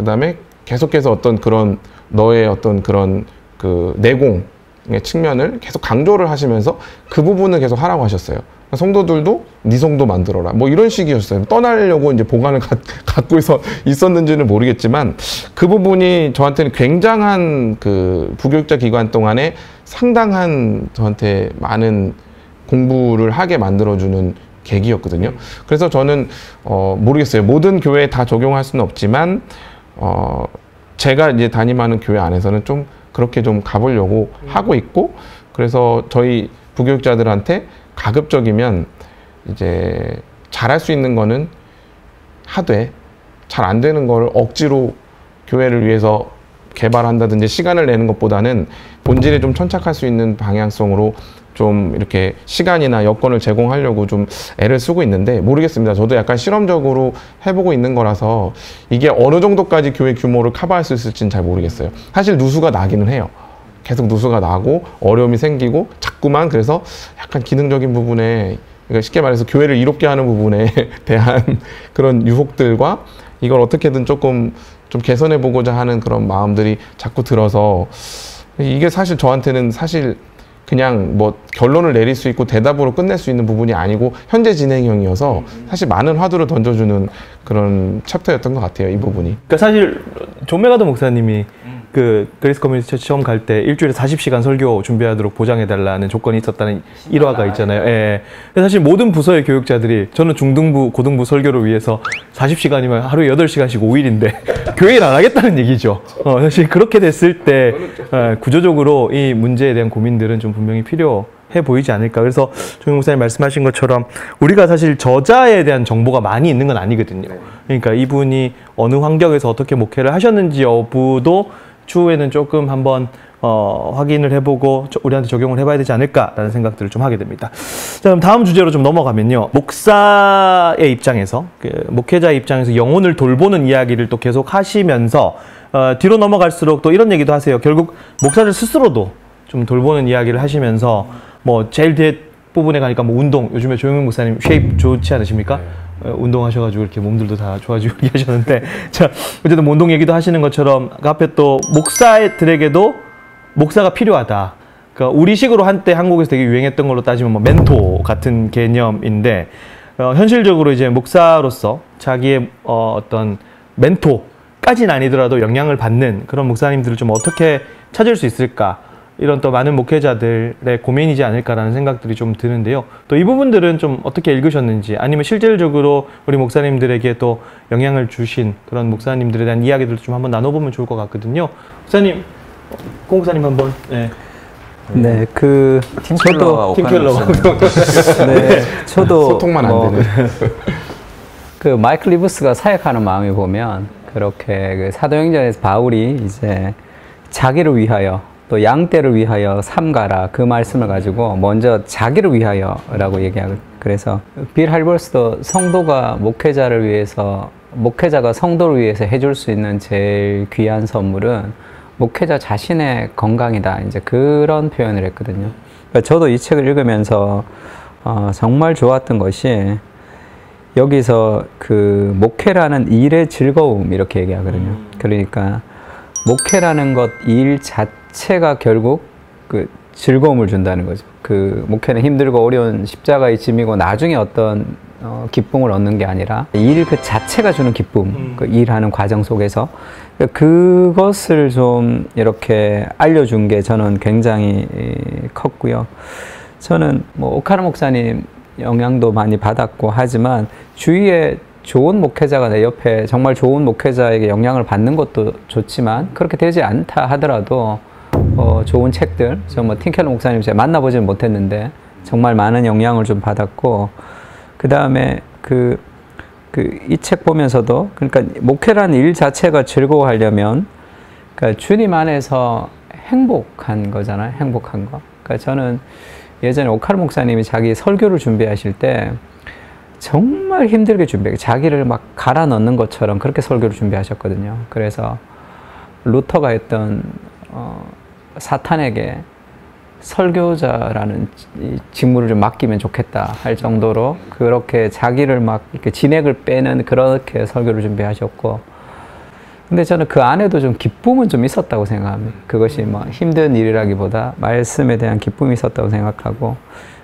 그 다음에 계속해서 어떤 그런 너의 어떤 그런 그 내공의 측면을 계속 강조를 하시면서 그 부분을 계속 하라고 하셨어요. 성도들도 네 성도 만들어라. 뭐 이런 식이었어요. 떠나려고 이제 보관을 가, 갖고 있어 있었는지는 모르겠지만 그 부분이 저한테는 굉장한 그 부교육자 기간 동안에 상당한 저한테 많은 공부를 하게 만들어주는 계기였거든요. 그래서 저는 어 모르겠어요. 모든 교회에 다 적용할 수는 없지만 어 제가 이제 담임하는 교회 안에서는 좀 그렇게 좀 가보려고 하고 있고 그래서 저희 부교육자들한테 가급적이면 이제 잘할 수 있는 거는 하되 잘 안 되는 걸 억지로 교회를 위해서 개발한다든지 시간을 내는 것보다는 본질에 좀 천착할 수 있는 방향성으로 좀 이렇게 시간이나 여건을 제공하려고 좀 애를 쓰고 있는데 모르겠습니다. 저도 약간 실험적으로 해보고 있는 거라서 이게 어느 정도까지 교회 규모를 커버할 수 있을지는 잘 모르겠어요. 사실 누수가 나기는 해요. 계속 누수가 나고 어려움이 생기고 자꾸만 그래서 약간 기능적인 부분에 그러니까 쉽게 말해서 교회를 이롭게 하는 부분에 <laughs> 대한 그런 유혹들과 이걸 어떻게든 조금 좀 개선해 보고자 하는 그런 마음들이 자꾸 들어서 이게 사실 저한테는 사실 그냥 뭐 결론을 내릴 수 있고 대답으로 끝낼 수 있는 부분이 아니고 현재 진행형이어서 사실 많은 화두를 던져주는 그런 챕터였던 것 같아요 이 부분이. 그러니까 사실 존 맥아더 목사님이 그 Grace Community Church 처음 갈 때 일주일에 40시간 설교 준비하도록 보장해 달라는 조건이 있었다는 일화가 있잖아요. 예. 사실 모든 부서의 교육자들이 저는 중등부, 고등부 설교를 위해서 40시간이면 하루에 8시간씩 5일인데 <laughs> 교회 일 안 하겠다는 얘기죠. 어, 사실 그렇게 됐을 때 예, 구조적으로 이 문제에 대한 고민들은 좀 분명히 필요해 보이지 않을까. 그래서 조영민 목사님 말씀하신 것처럼 우리가 사실 저자에 대한 정보가 많이 있는 건 아니거든요. 그러니까 이분이 어느 환경에서 어떻게 목회를 하셨는지 여부도 추후에는 조금 한번 어, 확인을 해보고 저- 우리한테 적용을 해봐야 되지 않을까라는 생각들을 좀 하게 됩니다. 자, 그럼 다음 주제로 좀 넘어가면요. 목사의 입장에서, 그 목회자의 입장에서 영혼을 돌보는 이야기를 또 계속 하시면서 어, 뒤로 넘어갈수록 또 이런 얘기도 하세요. 결국 목사들 스스로도 좀 돌보는 이야기를 하시면서 뭐 제일 뒤에 부분에 가니까 뭐 운동 요즘에 조영민 목사님 쉐입 좋지 않으십니까? 어, 운동하셔가지고 이렇게 몸들도 다 좋아지고 <laughs> 계셨는데 자 어쨌든 뭐 운동 얘기도 하시는 것처럼 그 앞에 또 목사들에게도 목사가 필요하다. 그러니까 우리식으로 한때 한국에서 되게 유행했던 걸로 따지면 뭐 멘토 같은 개념인데 어, 현실적으로 이제 목사로서 자기의 어, 어떤 멘토까지는 아니더라도 영향을 받는 그런 목사님들을 좀 어떻게 찾을 수 있을까? 이런 또 많은 목회자들의 고민이지 않을까라는 생각들이 좀 드는데요. 또 이 부분들은 좀 어떻게 읽으셨는지 아니면 실질적으로 우리 목사님들에게 또 영향을 주신 그런 목사님들에 대한 이야기들도 좀 한번 나눠보면 좋을 것 같거든요. 목사님, 공 목사님 한번. 네. 네, 그 팀켈러와 팀 오카노 켈러. 목사님. 네, 저도 소통만 안 뭐 되는. <laughs> 그 마이클 리브스가 사역하는 마음이 보면 그렇게 그 사도행전에서 바울이 이제 자기를 위하여 또 양떼를 위하여 삼가라 그 말씀을 가지고 먼저 자기를 위하여라고 얘기하고 그래서 빌 할버스도 성도가 목회자를 위해서 목회자가 성도를 위해서 해줄 수 있는 제일 귀한 선물은 목회자 자신의 건강이다 이제 그런 표현을 했거든요. 그러니까 저도 이 책을 읽으면서 어, 정말 좋았던 것이 여기서 그 목회라는 일의 즐거움 이렇게 얘기하거든요. 그러니까 목회라는 것 일 자체 가 결국 그 즐거움을 준다는 거죠. 그 목회는 힘들고 어려운 십자가의 짐이고 나중에 어떤 어, 기쁨을 얻는 게 아니라 일 그 자체가 주는 기쁨, 그 일하는 과정 속에서 그것을 좀 이렇게 알려준 게 저는 굉장히 컸고요. 저는 뭐 오카르 목사님 영향도 많이 받았고 하지만 주위에 좋은 목회자가 내 옆에 정말 좋은 목회자에게 영향을 받는 것도 좋지만 그렇게 되지 않다 하더라도 어, 좋은 책들 저뭐 틴켈러 목사님 제가 만나보지는 못했는데 정말 많은 영향을 좀 받았고 그 다음에 그 그 이 책 보면서도 그러니까 목회라는 일 자체가 즐거워하려면 그러니까 주님 안에서 행복한 거잖아요. 행복한 거. 그러니까 저는 예전에 오카르 목사님이 자기 설교를 준비하실 때 정말 힘들게 준비해 자기를 막 갈아 넣는 것처럼 그렇게 설교를 준비하셨거든요. 그래서 루터가 했던 어, 사탄에게 설교자라는 이 직무를 좀 맡기면 좋겠다 할 정도로 그렇게 자기를 막 이렇게 진액을 빼는 그렇게 설교를 준비하셨고 근데 저는 그 안에도 좀 기쁨은 좀 있었다고 생각합니다. 그것이 뭐 힘든 일이라기보다 말씀에 대한 기쁨이 있었다고 생각하고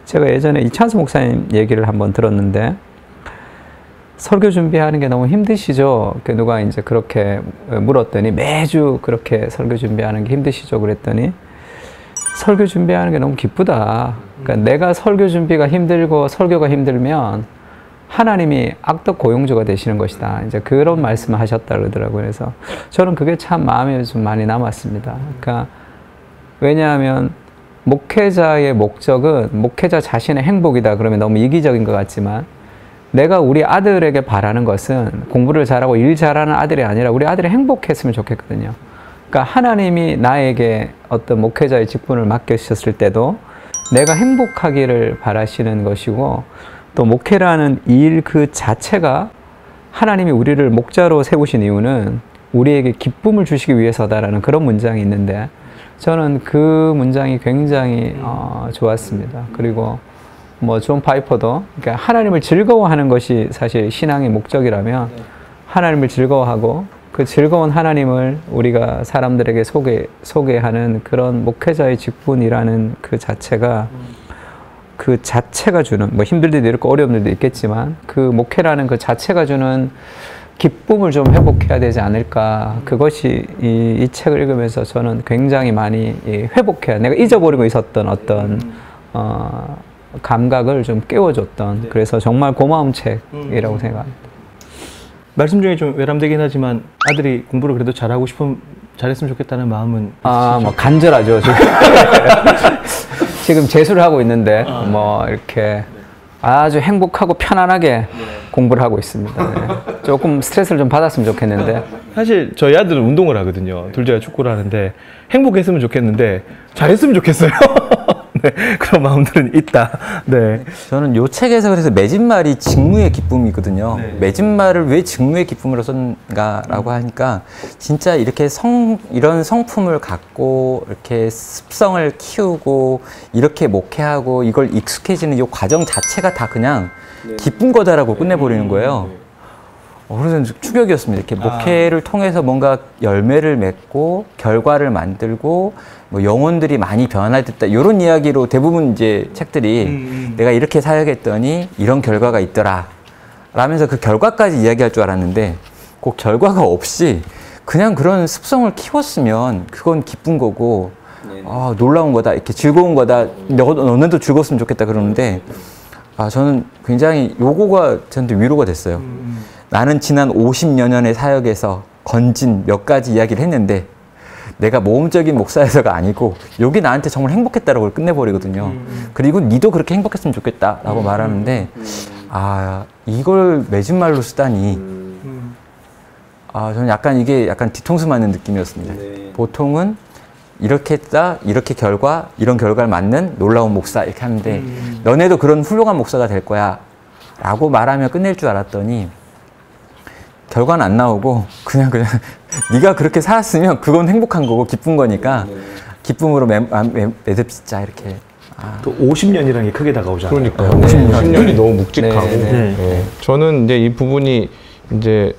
제가 예전에 이찬수 목사님 얘기를 한번 들었는데 설교 준비하는 게 너무 힘드시죠? 그 누가 이제 그렇게 물었더니 매주 그렇게 설교 준비하는 게 힘드시죠? 그랬더니 설교 준비하는 게 너무 기쁘다. 그러니까 내가 설교 준비가 힘들고 설교가 힘들면 하나님이 악덕 고용주가 되시는 것이다. 이제 그런 말씀을 하셨다 그러더라고요. 그래서 저는 그게 참 마음에 좀 많이 남았습니다. 그러니까 왜냐하면 목회자의 목적은 목회자 자신의 행복이다. 그러면 너무 이기적인 것 같지만 내가 우리 아들에게 바라는 것은 공부를 잘하고 일 잘하는 아들이 아니라 우리 아들이 행복했으면 좋겠거든요. 그러니까 하나님이 나에게 어떤 목회자의 직분을 맡기셨을 때도 내가 행복하기를 바라시는 것이고 또 목회라는 일 그 자체가 하나님이 우리를 목자로 세우신 이유는 우리에게 기쁨을 주시기 위해서다라는 그런 문장이 있는데 저는 그 문장이 굉장히 어, 좋았습니다. 그리고 뭐 존 파이퍼도 그러니까 하나님을 즐거워하는 것이 사실 신앙의 목적이라면 하나님을 즐거워하고 그 즐거운 하나님을 우리가 사람들에게 소개 소개하는 그런 목회자의 직분이라는 그 자체가 그 자체가 주는 뭐 힘들 때도 있고 어려운 일도 있겠지만 그 목회라는 그 자체가 주는 기쁨을 좀 회복해야 되지 않을까. 그것이 이, 이 책을 읽으면서 저는 굉장히 많이 이 회복해야 내가 잊어버리고 있었던 어떤 어, 감각을 좀 깨워줬던 그래서 정말 고마운 책이라고 생각합니다. 말씀 중에 좀 외람되긴 하지만 아들이 공부를 그래도 잘하고 싶은 잘했으면 좋겠다는 마음은 아, 뭐 간절하죠. 지금, <laughs> 지금 재수를 하고 있는데 뭐 이렇게 아주 행복하고 편안하게 공부를 하고 있습니다. 네. 조금 스트레스를 좀 받았으면 좋겠는데 사실 저희 아들은 운동을 하거든요. 둘째가 축구를 하는데 행복했으면 좋겠는데 잘했으면 좋겠어요. <laughs> 네, <laughs> 그런 마음들은 있다. 네. 저는 요 책에서 그래서 맺은말이 직무의 기쁨이거든요. 네. 맺은말을 왜 직무의 기쁨으로 썼는가라고 하니까 진짜 이렇게 성 이런 성품을 갖고 이렇게 습성을 키우고 이렇게 목회하고 이걸 익숙해지는 이 과정 자체가 다 그냥 기쁜 거다라고 끝내버리는 거예요. 어, 그래서 좀 충격이었습니다. 이렇게 목회를 통해서 뭔가 열매를 맺고 결과를 만들고 뭐 영혼들이 많이 변화됐다 이런 이야기로 대부분 이제 책들이 내가 이렇게 사역했더니 이런 결과가 있더라. 라면서 그 결과까지 이야기할 줄 알았는데 꼭 결과가 없이 그냥 그런 습성을 키웠으면 그건 기쁜 거고 아 놀라운 거다. 이렇게 즐거운 거다. 너, 너네도 즐거웠으면 좋겠다 그러는데 아 저는 굉장히 요거가 저한테 위로가 됐어요. 나는 지난 50여 년의 사역에서 건진 몇 가지 이야기를 했는데 내가 모험적인 목사에서가 아니고 여기 나한테 정말 행복했다라고 끝내버리거든요. 그리고 니도 그렇게 행복했으면 좋겠다라고 말하는데 아 이걸 맺은 말로 쓰다니. 아 저는 약간 이게 약간 뒤통수 맞는 느낌이었습니다. 보통은 이렇게 했다 이렇게 결과 이런 결과를 맞는 놀라운 목사 이렇게 하는데 너네도 그런 훌륭한 목사가 될 거야 라고 말하며 끝낼 줄 알았더니 결과는 안 나오고 그냥 그냥 <laughs> 네가 그렇게 살았으면 그건 행복한 거고 기쁜 거니까 기쁨으로 매, 아, 매, 매듭짓자 이렇게 아, 또 50년이라는 게 크게 다가오잖아요. 그러니까요. 50년이 너무 묵직하고. 네, 네. 예. 저는 이제 이 부분이 이제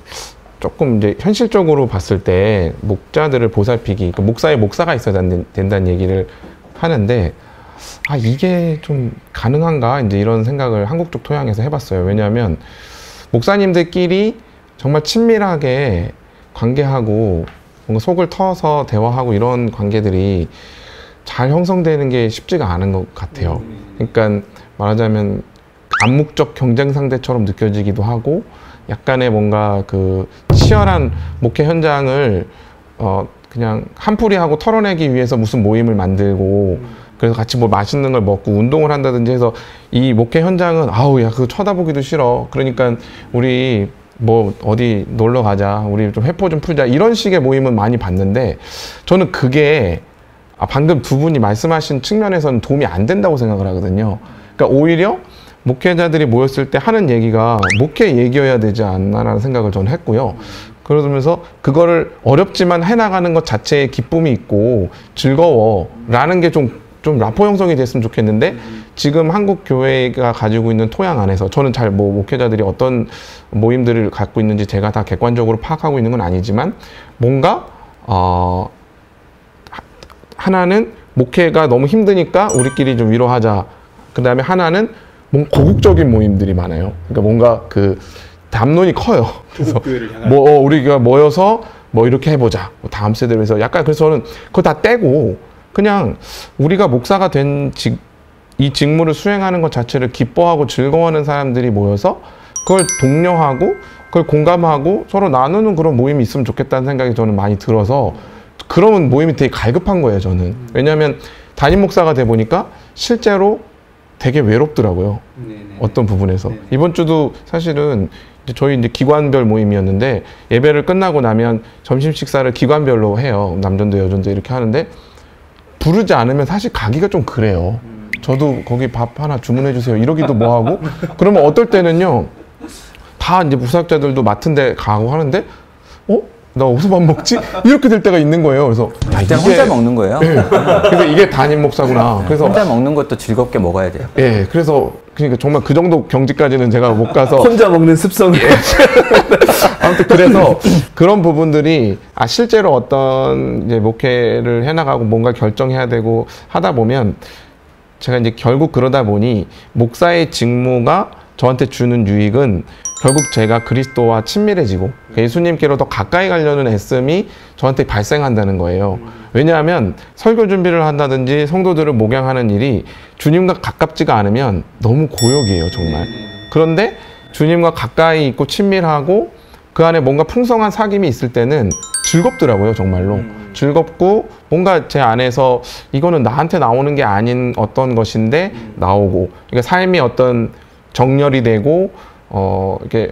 조금 이제 현실적으로 봤을 때 목자들을 보살피기, 그러니까 목사의 목사가 있어야 된- 된다는 얘기를 하는데 아 이게 좀 가능한가 이제 이런 생각을 한국 쪽 토양에서 해봤어요. 왜냐하면 목사님들끼리 정말 친밀하게 관계하고 뭔가 속을 터서 대화하고 이런 관계들이 잘 형성되는 게 쉽지가 않은 것 같아요. 그러니까 말하자면 암묵적 경쟁 상대처럼 느껴지기도 하고 약간의 뭔가 그 치열한 목회 현장을 어 그냥 한풀이하고 털어내기 위해서 무슨 모임을 만들고 그래서 같이 뭐 맛있는 걸 먹고 운동을 한다든지 해서 이 목회 현장은 아우 야 그거 쳐다보기도 싫어 그러니까 우리 뭐 어디 놀러 가자 우리 좀 회포 좀 풀자 이런 식의 모임은 많이 봤는데 저는 그게 아, 방금 두 분이 말씀하신 측면에서는 도움이 안 된다고 생각을 하거든요. 그러니까 오히려 목회자들이 모였을 때 하는 얘기가 목회 얘기여야 되지 않나라는 생각을 저는 했고요. 그러면서 그거를 어렵지만 해나가는 것 자체에 기쁨이 있고 즐거워라는 게좀 좀 라포 형성이 됐으면 좋겠는데 지금 한국 교회가 가지고 있는 토양 안에서 저는 잘 뭐 목회자들이 어떤 모임들을 갖고 있는지 제가 다 객관적으로 파악하고 있는 건 아니지만 뭔가 어 하나는 목회가 너무 힘드니까 우리끼리 좀 위로하자. 그 다음에 하나는 뭔가 고국적인 모임들이 많아요. 그러니까 뭔가 그 담론이 커요. 그래서 뭐 어, 우리가 모여서 뭐 이렇게 해보자. 뭐 다음 세대를 위해서 약간 그래서 저는 그거 다 떼고 그냥 우리가 목사가 된 이 직무를 수행하는 것 자체를 기뻐하고 즐거워하는 사람들이 모여서 그걸 독려하고 그걸 공감하고 서로 나누는 그런 모임이 있으면 좋겠다는 생각이 저는 많이 들어서 그런 모임이 되게 갈급한 거예요, 저는. 왜냐하면 담임 목사가 돼 보니까 실제로 되게 외롭더라고요. 어떤 부분에서. 이번 주도 사실은 저희 이제 기관별 모임이었는데 예배를 끝나고 나면 점심 식사를 기관별로 해요. 남전도 여전도 이렇게 하는데 부르지 않으면 사실 가기가 좀 그래요. 저도 거기 밥 하나 주문해 주세요. 이러기도 뭐 하고 그러면 어떨 때는요. 다 이제 부사학자들도 맡은 데 가고 하는데 어? 나 어디서 밥 먹지? 이렇게 될 때가 있는 거예요. 그래서 야, 그냥 혼자 먹는 거예요. 예. 그래서 이게 담임 목사구나. 그래서 혼자 먹는 것도 즐겁게 먹어야 돼요. 예, 그래서 그러니까 정말 그 정도 경지까지는 제가 못 가서 <laughs> 혼자 먹는 습성이 <laughs> 아무튼 그래서 그런 부분들이 아 실제로 어떤 이제 목회를 해나가고 뭔가 결정해야 되고 하다 보면 제가 이제 결국 그러다 보니 목사의 직무가 저한테 주는 유익은 결국 제가 그리스도와 친밀해지고 예수님께로 더 가까이 가려는 애씀이 저한테 발생한다는 거예요. 왜냐하면 설교 준비를 한다든지 성도들을 목양하는 일이 주님과 가깝지가 않으면 너무 고역이에요, 정말. 그런데 주님과 가까이 있고 친밀하고 그 안에 뭔가 풍성한 사귐이 있을 때는 즐겁더라고요, 정말로. 즐겁고 뭔가 제 안에서 이거는 나한테 나오는 게 아닌 어떤 것인데 나오고 그러니까 삶이 어떤 정렬이 되고 어 이렇게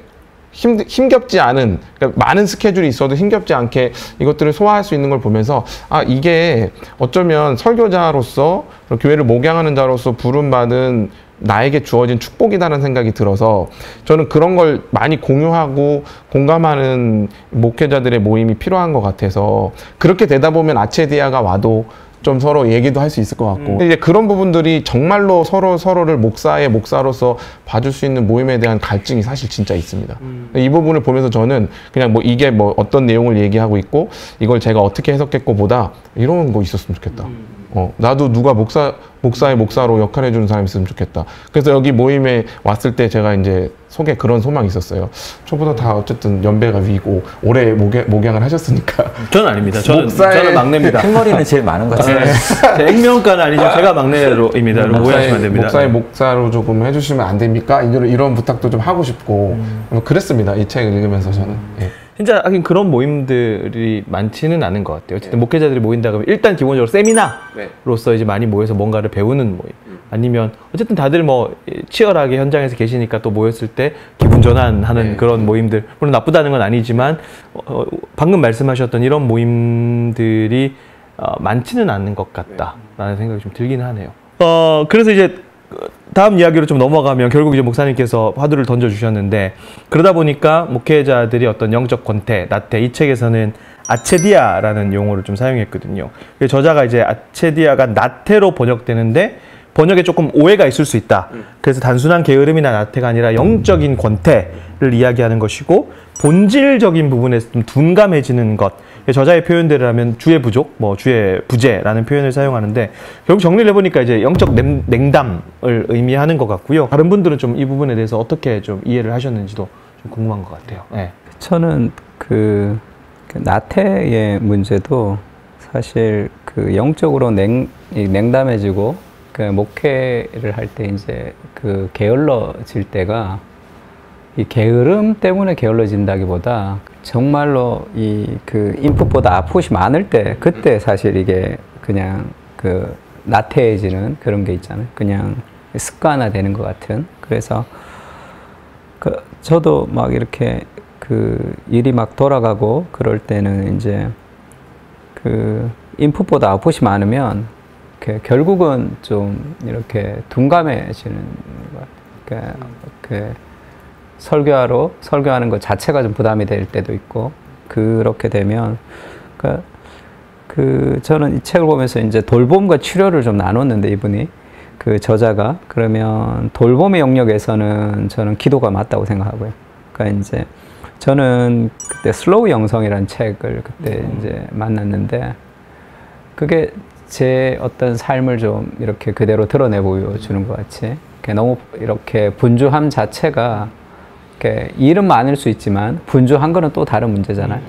힘, 힘겹지 않은 그러니까 많은 스케줄이 있어도 힘겹지 않게 이것들을 소화할 수 있는 걸 보면서 아 이게 어쩌면 설교자로서 교회를 목양하는 자로서 부름받은 나에게 주어진 축복이다는 생각이 들어서 저는 그런 걸 많이 공유하고 공감하는 목회자들의 모임이 필요한 것 같아서 그렇게 되다 보면 아체디아가 와도 좀 서로 얘기도 할 수 있을 것 같고 근데 이제 그런 부분들이 정말로 서로 서로를 목사의 목사로서 봐줄 수 있는 모임에 대한 갈증이 사실 진짜 있습니다. 이 부분을 보면서 저는 그냥 뭐 이게 뭐 어떤 내용을 얘기하고 있고 이걸 제가 어떻게 해석했고 보다 이런 거 있었으면 좋겠다. 어, 나도 누가 목사, 목사의 목사로 역할해 주는 사람이 있으면 좋겠다. 그래서 여기 모임에 왔을 때 제가 이제 속에 그런 소망이 있었어요. 저보다 다 어쨌든 연배가 위고 오래 목양, 목양 을 하셨으니까. 저는 아닙니다. 저는 목사의- 저는 막내입니다. 큰 머리는 제일 많은 것 같아요. 제 액면가는 아니죠. 제가 막내로입니다. 오해하시면 안 됩니다. 목사의 목사로 조금 해주시면 안 됩니까? 이런, 이런 부탁도 좀 하고 싶고 뭐 그랬습니다. 이 책을 읽으면서 저는. 예. 진짜 하긴 그런 모임들이 많지는 않은 것 같아요. 어쨌든 목회자들이 모인다 그러면 일단 기본적으로 세미나로서 이제 많이 모여서 뭔가를 배우는 모임. 아니면 어쨌든 다들 뭐 치열하게 현장에서 계시니까 또 모였을 때 기분 전환하는 그런 모임들 물론 나쁘다는 건 아니지만 어, 어, 방금 말씀하셨던 이런 모임들이 어, 많지는 않는 것 같다라는 생각이 좀 들긴 하네요. 어 그래서 이제 다음 이야기로 좀 넘어가면 결국 이제 목사님께서 화두를 던져 주셨는데 그러다 보니까 목회자들이 어떤 영적 권태, 나태 이 책에서는 아체디아라는 용어를 좀 사용했거든요. 그 저자가 이제 아체디아가 나태로 번역되는데 번역에 조금 오해가 있을 수 있다. 그래서 단순한 게으름이나 나태가 아니라 영적인 권태를 이야기하는 것이고 본질적인 부분에서 좀 둔감해지는 것. 저자의 표현대로 하면 주의 부족, 뭐 주의 부재라는 표현을 사용하는데 결국 정리를 해보니까 이제 영적 냉, 냉담을 의미하는 것 같고요. 다른 분들은 좀 이 부분에 대해서 어떻게 좀 이해를 하셨는지도 좀 궁금한 것 같아요. 네. 저는 그, 그 나태의 문제도 사실 그 영적으로 냉, 이 냉담해지고 그 목회를 할 때 이제 그 게을러질 때가 이 게으름 때문에 게을러진다기보다 정말로 이 그 인풋보다 아프이 많을 때 그때 사실 이게 그냥 그 나태해지는 그런 게 있잖아요. 그냥 습관화되는 것 같은. 그래서 그 저도 막 이렇게 그 일이 막 돌아가고 그럴 때는 이제 그 인풋보다 아웃풋이 많으면 그 결국은 좀 이렇게 둔감해지는 것 같아요. 그, 그 설교하러 설교하는 것 자체가 좀 부담이 될 때도 있고 그렇게 되면 그, 그 저는 이 책을 보면서 이제 돌봄과 치료를 좀 나눴는데 이분이 그 저자가 그러면 돌봄의 영역에서는 저는 기도가 맞다고 생각하고요. 그러니까 이제 저는 그때 슬로우 영성이라는 책을 그때 이제 만났는데 그게 제 어떤 삶을 좀 이렇게 그대로 드러내 보여주는 것 같이 너무 이렇게 분주함 자체가 이렇게 일은 많을 수 있지만 분주한 거는 또 다른 문제잖아요.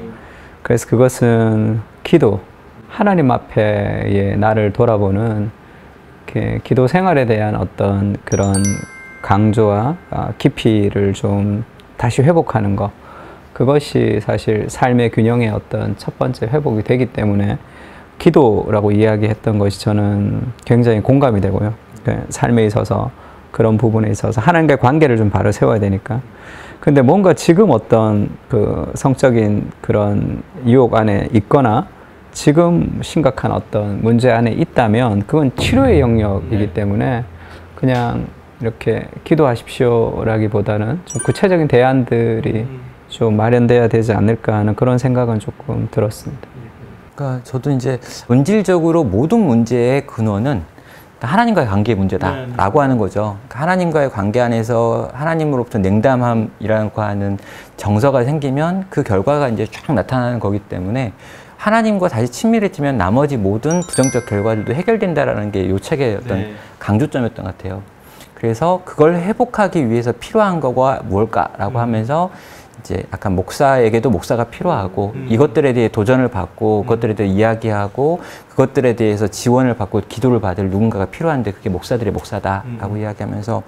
그래서 그것은 기도 하나님 앞에 나를 돌아보는 기도 생활에 대한 어떤 그런 강조와 아, 깊이를 좀 다시 회복하는 것 그것이 사실 삶의 균형의 어떤 첫 번째 회복이 되기 때문에 기도라고 이야기했던 것이 저는 굉장히 공감이 되고요. 그 삶에 있어서 그런 부분에 있어서 하나님과의 관계를 좀 바로 세워야 되니까. 근데 뭔가 지금 어떤 그 성적인 그런 유혹 안에 있거나 지금 심각한 어떤 문제 안에 있다면 그건 치료의 영역이기 때문에 그냥 이렇게 기도하십시오라기보다는 좀 구체적인 대안들이 좀 마련돼야 되지 않을까 하는 그런 생각은 조금 들었습니다. 그러니까 저도 이제 본질적으로 모든 문제의 근원은 하나님과의 관계의 문제다라고 하는 거죠. 그러니까 하나님과의 관계 안에서 하나님으로부터 냉담함이라고 하는 정서가 생기면 그 결과가 이제 쭉 나타나는 거기 때문에 하나님과 다시 친밀해지면 나머지 모든 부정적 결과들도 해결된다라는 게이 책의 어떤 네. 강조점이었던 것 같아요. 그래서 그걸 회복하기 위해서 필요한 거가 뭘까라고 하면서 이제 약간 목사에게도 목사가 필요하고 이것들에 대해 도전을 받고 그것들에 대해 이야기하고 그것들에 대해서 지원을 받고 기도를 받을 누군가가 필요한데 그게 목사들의 목사다라고 이야기하면서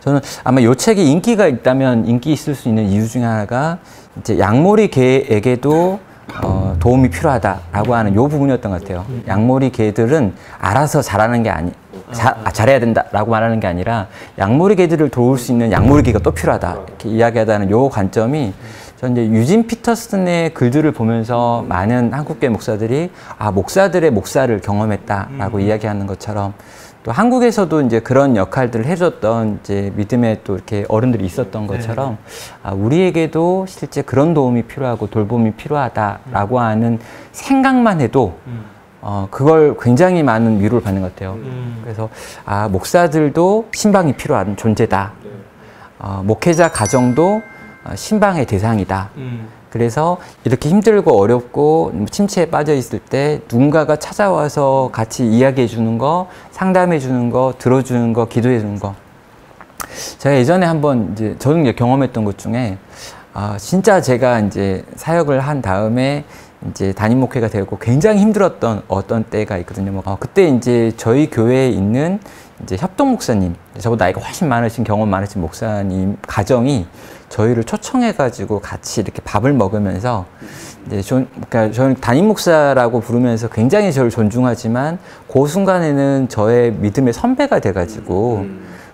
저는 아마 이 책이 인기가 있다면 인기 있을 수 있는 이유 중에 하나가 이제 양모리 개에게도 어, 도움이 필요하다라고 하는 요 부분이었던 것 같아요. 양모리 개들은 알아서 잘하는 게 아니, 자, 아, 잘해야 된다라고 말하는 게 아니라 양모리 개들을 도울 수 있는 개가 또 필요하다. 이렇게 이야기하다는 요 관점이 전 이제 유진 피터슨의 글들을 보면서 많은 한국계 목사들이 아 목사들의 목사를 경험했다라고 이야기하는 것처럼 또 한국에서도 이제 그런 역할들을 해줬던 이제 믿음의 또 이렇게 어른들이 있었던 것처럼 아, 우리에게도 실제 그런 도움이 필요하고 돌봄이 필요하다라고 하는 생각만 해도 어, 그걸 굉장히 많은 위로를 받는 것 같아요. 그래서 아 목사들도 신방이 필요한 존재다. 어, 목회자 가정도 어, 신방의 대상이다. 그래서 이렇게 힘들고 어렵고 침체에 빠져 있을 때 누군가가 찾아와서 같이 이야기해 주는 거, 상담해 주는 거, 들어주는 거, 기도해 주는 거. 제가 예전에 한번 이제 저는 이제 경험했던 것 중에 아, 진짜 제가 이제 사역을 한 다음에 이제 담임 목회가 되고 굉장히 힘들었던 어떤 때가 있거든요. 뭐, 어, 그때 이제 저희 교회에 있는 이제 협동 목사님, 저보다 나이가 훨씬 많으신 경험 많으신 목사님 가정이 저희를 초청해가지고 같이 이렇게 밥을 먹으면서 이제 전, 그러니까 저는 담임 목사라고 부르면서 굉장히 저를 존중하지만 그 순간에는 저의 믿음의 선배가 돼가지고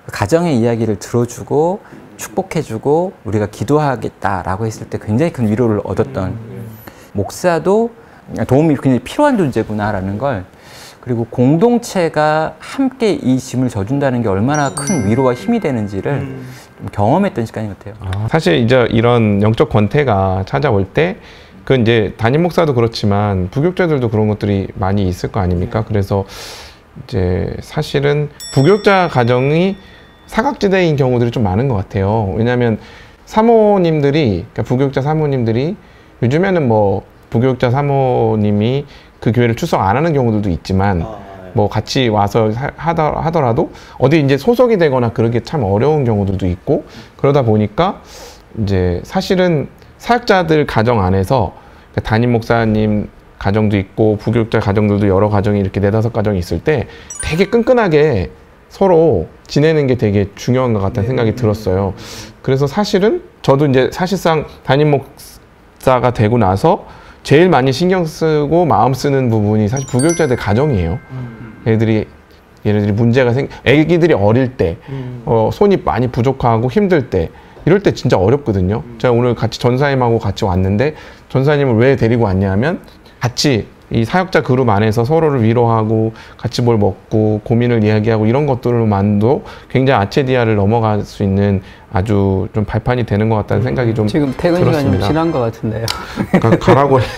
그 가정의 이야기를 들어주고 축복해주고 우리가 기도하겠다라고 했을 때 굉장히 큰 위로를 얻었던 목사도 도움이 굉장히 필요한 존재구나라는 걸 그리고 공동체가 함께 이 짐을 져준다는 게 얼마나 큰 위로와 힘이 되는지를 좀 경험했던 시간인 것 같아요. 아, 사실 이제 이런 영적 권태가 찾아올 때, 그 이제 담임 목사도 그렇지만 부교육자들도 그런 것들이 많이 있을 거 아닙니까? 그래서 이제 사실은 부교육자 가정이 사각지대인 경우들이 좀 많은 것 같아요. 왜냐하면 사모님들이, 그러니까 부교육자 사모님들이 요즘에는 뭐 부교육자 사모님이 그 교회를 출석 안 하는 경우들도 있지만 뭐 같이 와서 하- 하더, 하더라도 어디 이제 소속이 되거나 그러기 참 어려운 경우들도 있고 그러다 보니까 이제 사실은 사역자들 가정 안에서 그 담임 목사님 가정도 있고 부교육자 가정들도 여러 가정이 이렇게 네다섯 가정이 있을 때 되게 끈끈하게 서로 지내는 게 되게 중요한 것 같다는 생각이 들었어요. 그래서 사실은 저도 이제 사실상 담임 목사 가 되고 나서 제일 많이 신경 쓰고 마음 쓰는 부분이 사실 부교육자들 가정이에요. 애들이 얘네들이 문제가 생, 애기들이 어릴 때, 어, 손이 많이 부족하고 힘들 때, 이럴 때 진짜 어렵거든요. 제가 오늘 같이 전사님하고 같이 왔는데, 전사님을 왜 데리고 왔냐면, 같이 이 사역자 그룹 안에서 서로를 위로하고, 같이 뭘 먹고, 고민을 이야기하고, 이런 것들로만도 굉장히 아체디아를 넘어갈 수 있는 아주 좀 발판이 되는 것 같다는 생각이 좀 지금 퇴근 시간이 좀 들었습니다. 지난 것 같은데요. 그러니까 가라고 <laughs>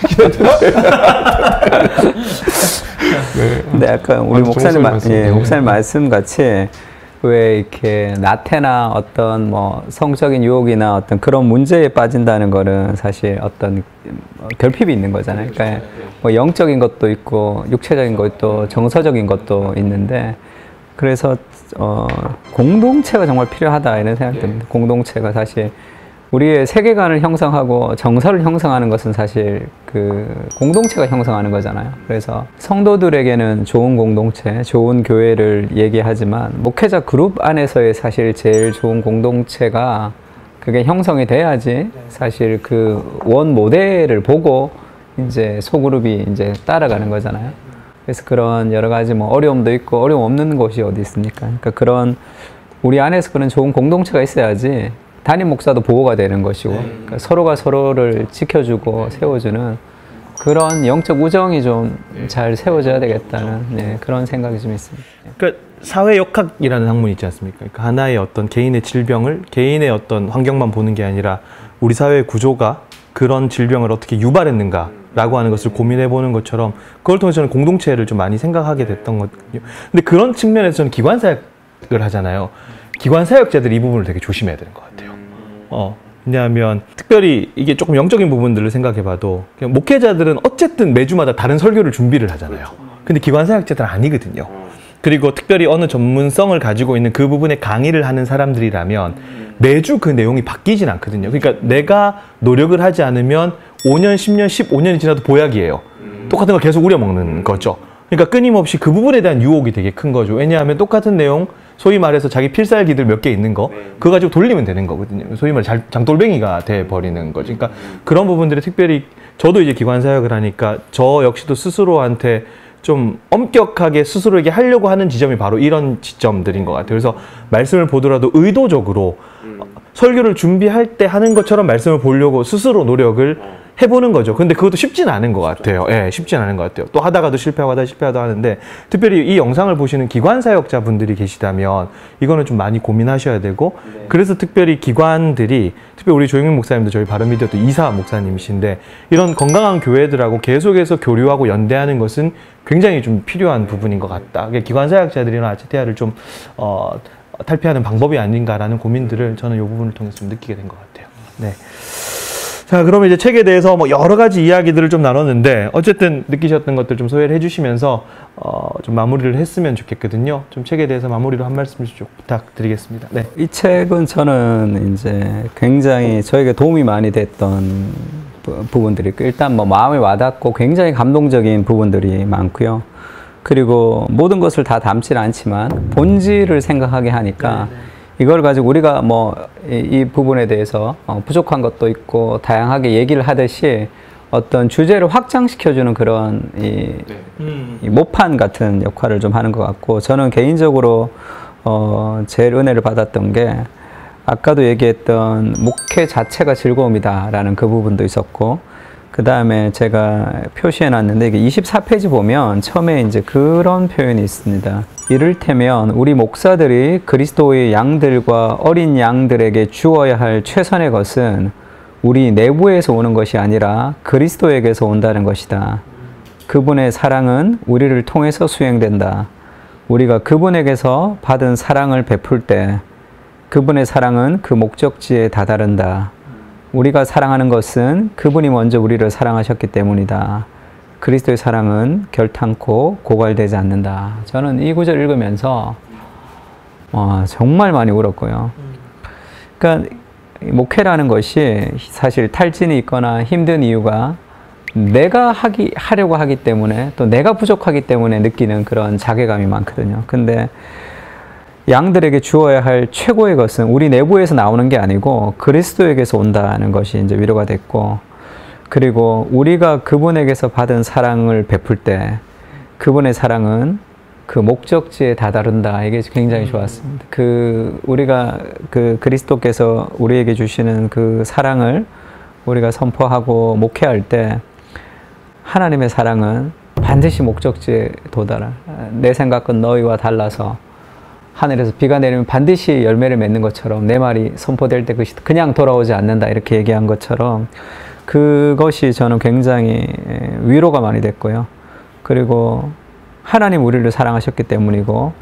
근데 약간 우리 아주 목사님, 마. 예, 네. 목사님 말씀 같이 왜 이렇게 나태나 어떤 뭐 성적인 유혹이나 어떤 그런 문제에 빠진다는 거는 사실 어떤 어, 결핍이 있는 거잖아요. 그러니까 뭐 영적인 것도 있고 육체적인 것도 정서적인 것도 있는데 그래서 어, 공동체가 정말 필요하다 이런 생각이 듭니다. 공동체가 사실 우리의 세계관을 형성하고 정서를 형성하는 것은 사실 그 공동체가 형성하는 거잖아요. 그래서 성도들에게는 좋은 공동체, 좋은 교회를 얘기하지만 목회자 그룹 안에서의 사실 제일 좋은 공동체가 그게 형성이 돼야지 사실 그 원 모델을 보고 이제 소그룹이 이제 따라가는 거잖아요. 그래서 그런 여러 가지 뭐 어려움도 있고 어려움 없는 곳이 어디 있습니까? 그러니까 그런 우리 안에서 그런 좋은 공동체가 있어야지 담임 목사도 보호가 되는 것이고 그러니까 서로가 서로를 지켜주고 세워주는 그런 영적 우정이 좀 잘 세워져야 되겠다는 네, 그런 생각이 좀 있습니다. 그러니까 사회역학이라는 학문이 있지 않습니까? 그러니까 하나의 어떤 개인의 질병을 개인의 어떤 환경만 보는 게 아니라 우리 사회의 구조가 그런 질병을 어떻게 유발했는가라고 하는 것을 고민해 보는 것처럼 그걸 통해서 저는 공동체를 좀 많이 생각하게 됐던 거거든요. 근데 그런 측면에서 저는 기관 사역을 하잖아요. 기관 사역자들이 이 부분을 되게 조심해야 되는 것 같아요. 어. 왜냐하면 특별히 이게 조금 영적인 부분들을 생각해 봐도 그냥 목회자들은 어쨌든 매주마다 다른 설교를 준비를 하잖아요. 근데 기관 사역자들은 아니거든요. 그리고 특별히 어느 전문성을 가지고 있는 그 부분에 강의를 하는 사람들이라면 매주 그 내용이 바뀌진 않거든요. 그러니까 내가 노력을 하지 않으면 5년, 10년, 15년이 지나도 보약이에요. 똑같은 걸 계속 우려먹는 거죠. 그러니까 끊임없이 그 부분에 대한 유혹이 되게 큰 거죠. 왜냐하면 똑같은 내용, 소위 말해서 자기 필살기들 몇 개 있는 거, 그거 가지고 돌리면 되는 거거든요. 소위 말해 장- 장돌뱅이가 돼 버리는 거죠. 그러니까 그런 부분들이 특별히 저도 이제 기관 사역을 하니까 저 역시도 스스로한테 좀 엄격하게 스스로에게 하려고 하는 지점이 바로 이런 지점들인 것 같아요. 그래서 말씀을 보더라도 의도적으로 설교를 준비할 때 하는 것처럼 말씀을 보려고 스스로 노력을 해보는 거죠. 근데 그것도 쉽진 않은 것 같아요. 예, 쉽진 않은 것 같아요. 또 하다가도 실패하고 하다 실패하다 하는데 특별히 이 영상을 보시는 기관 사역자 분들이 계시다면 이거는 좀 많이 고민하셔야 되고 그래서 특별히 기관들이 특별히 우리 조영민 목사님도 저희 바른미디어 또 이사 목사님이신데 이런 건강한 교회들하고 계속해서 교류하고 연대하는 것은 굉장히 좀 필요한 부분인 것 같다. 기관 사역자들이나 아치테아를 좀 어, 탈피하는 방법이 아닌가라는 고민들을 저는 이 부분을 통해서 좀 느끼게 된 것 같아요. 네. 자, 그러면 이제 책에 대해서 뭐 여러 가지 이야기들을 좀 나눴는데 어쨌든 느끼셨던 것들 좀 소개를 해주시면서 어, 좀 마무리를 했으면 좋겠거든요. 좀 책에 대해서 마무리로 한 말씀 좀 부탁드리겠습니다. 네. 이 책은 저는 이제 굉장히 저에게 도움이 많이 됐던 부- 부분들이 있고 일단 뭐 마음에 와닿고 굉장히 감동적인 부분들이 많고요. 그리고 모든 것을 다 담지는 않지만 본질을 생각하게 하니까 이걸 가지고 우리가 뭐 이 부분에 대해서 어, 부족한 것도 있고 다양하게 얘기를 하듯이 어떤 주제를 확장시켜주는 그런 이, 이 모판 같은 역할을 좀 하는 것 같고 저는 개인적으로 어, 제일 은혜를 받았던 게 아까도 얘기했던 목회 자체가 즐거움이다라는 그 부분도 있었고 그 다음에 제가 표시해 놨는데 이게 24페이지 보면 처음에 이제 그런 표현이 있습니다. 이를테면 우리 목사들이 그리스도의 양들과 어린 양들에게 주어야 할 최선의 것은 우리 내부에서 오는 것이 아니라 그리스도에게서 온다는 것이다. 그분의 사랑은 우리를 통해서 수행된다. 우리가 그분에게서 받은 사랑을 베풀 때 그분의 사랑은 그 목적지에 다다른다. 우리가 사랑하는 것은 그분이 먼저 우리를 사랑하셨기 때문이다. 그리스도의 사랑은 결탄코 고갈되지 않는다. 저는 이 구절 읽으면서 와, 정말 많이 울었고요. 그러니까 이 목회라는 것이 사실 탈진이 있거나 힘든 이유가 내가 하기 하려고 하기 때문에 또 내가 부족하기 때문에 느끼는 그런 자괴감이 많거든요. 근데 양들에게 주어야 할 최고의 것은 우리 내부에서 나오는 게 아니고 그리스도에게서 온다는 것이 이제 위로가 됐고 그리고 우리가 그분에게서 받은 사랑을 베풀 때 그분의 사랑은 그 목적지에 다다른다. 이게 굉장히 좋았습니다. 그 우리가 그 그리스도께서 우리에게 주시는 그 사랑을 우리가 선포하고 목회할 때 하나님의 사랑은 반드시 목적지에 도달할. 내 생각은 너희와 달라서 하늘에서 비가 내리면 반드시 열매를 맺는 것처럼 내 말이 선포될 때 그것이 그냥 돌아오지 않는다 이렇게 얘기한 것처럼 그것이 저는 굉장히 위로가 많이 됐고요. 그리고 하나님 우리를 사랑하셨기 때문이고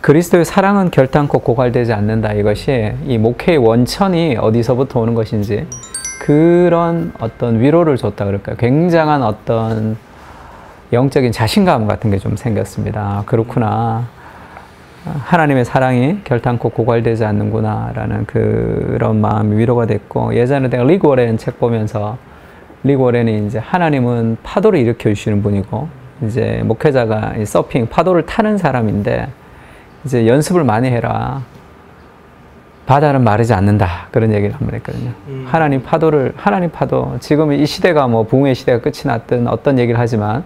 그리스도의 사랑은 결단코 고갈되지 않는다 이것이 이 목회의 원천이 어디서부터 오는 것인지 그런 어떤 위로를 줬다 그럴까요? 굉장한 어떤 영적인 자신감 같은 게 좀 생겼습니다. 아, 그렇구나. 하나님의 사랑이 결단코 고갈되지 않는구나라는 그런 마음이 위로가 됐고 예전에 내가 리그 워렌 책 보면서 리그 워렌이 이제 하나님은 파도를 일으켜 주시는 분이고 이제 목회자가 이 서핑 파도를 타는 사람인데 이제 연습을 많이 해라. 바다는 마르지 않는다. 그런 얘기를 한 번 했거든요. 하나님 파도를, 하나님 파도, 지금 이 시대가 뭐 붕의 시대가 끝이 났든 어떤 얘기를 하지만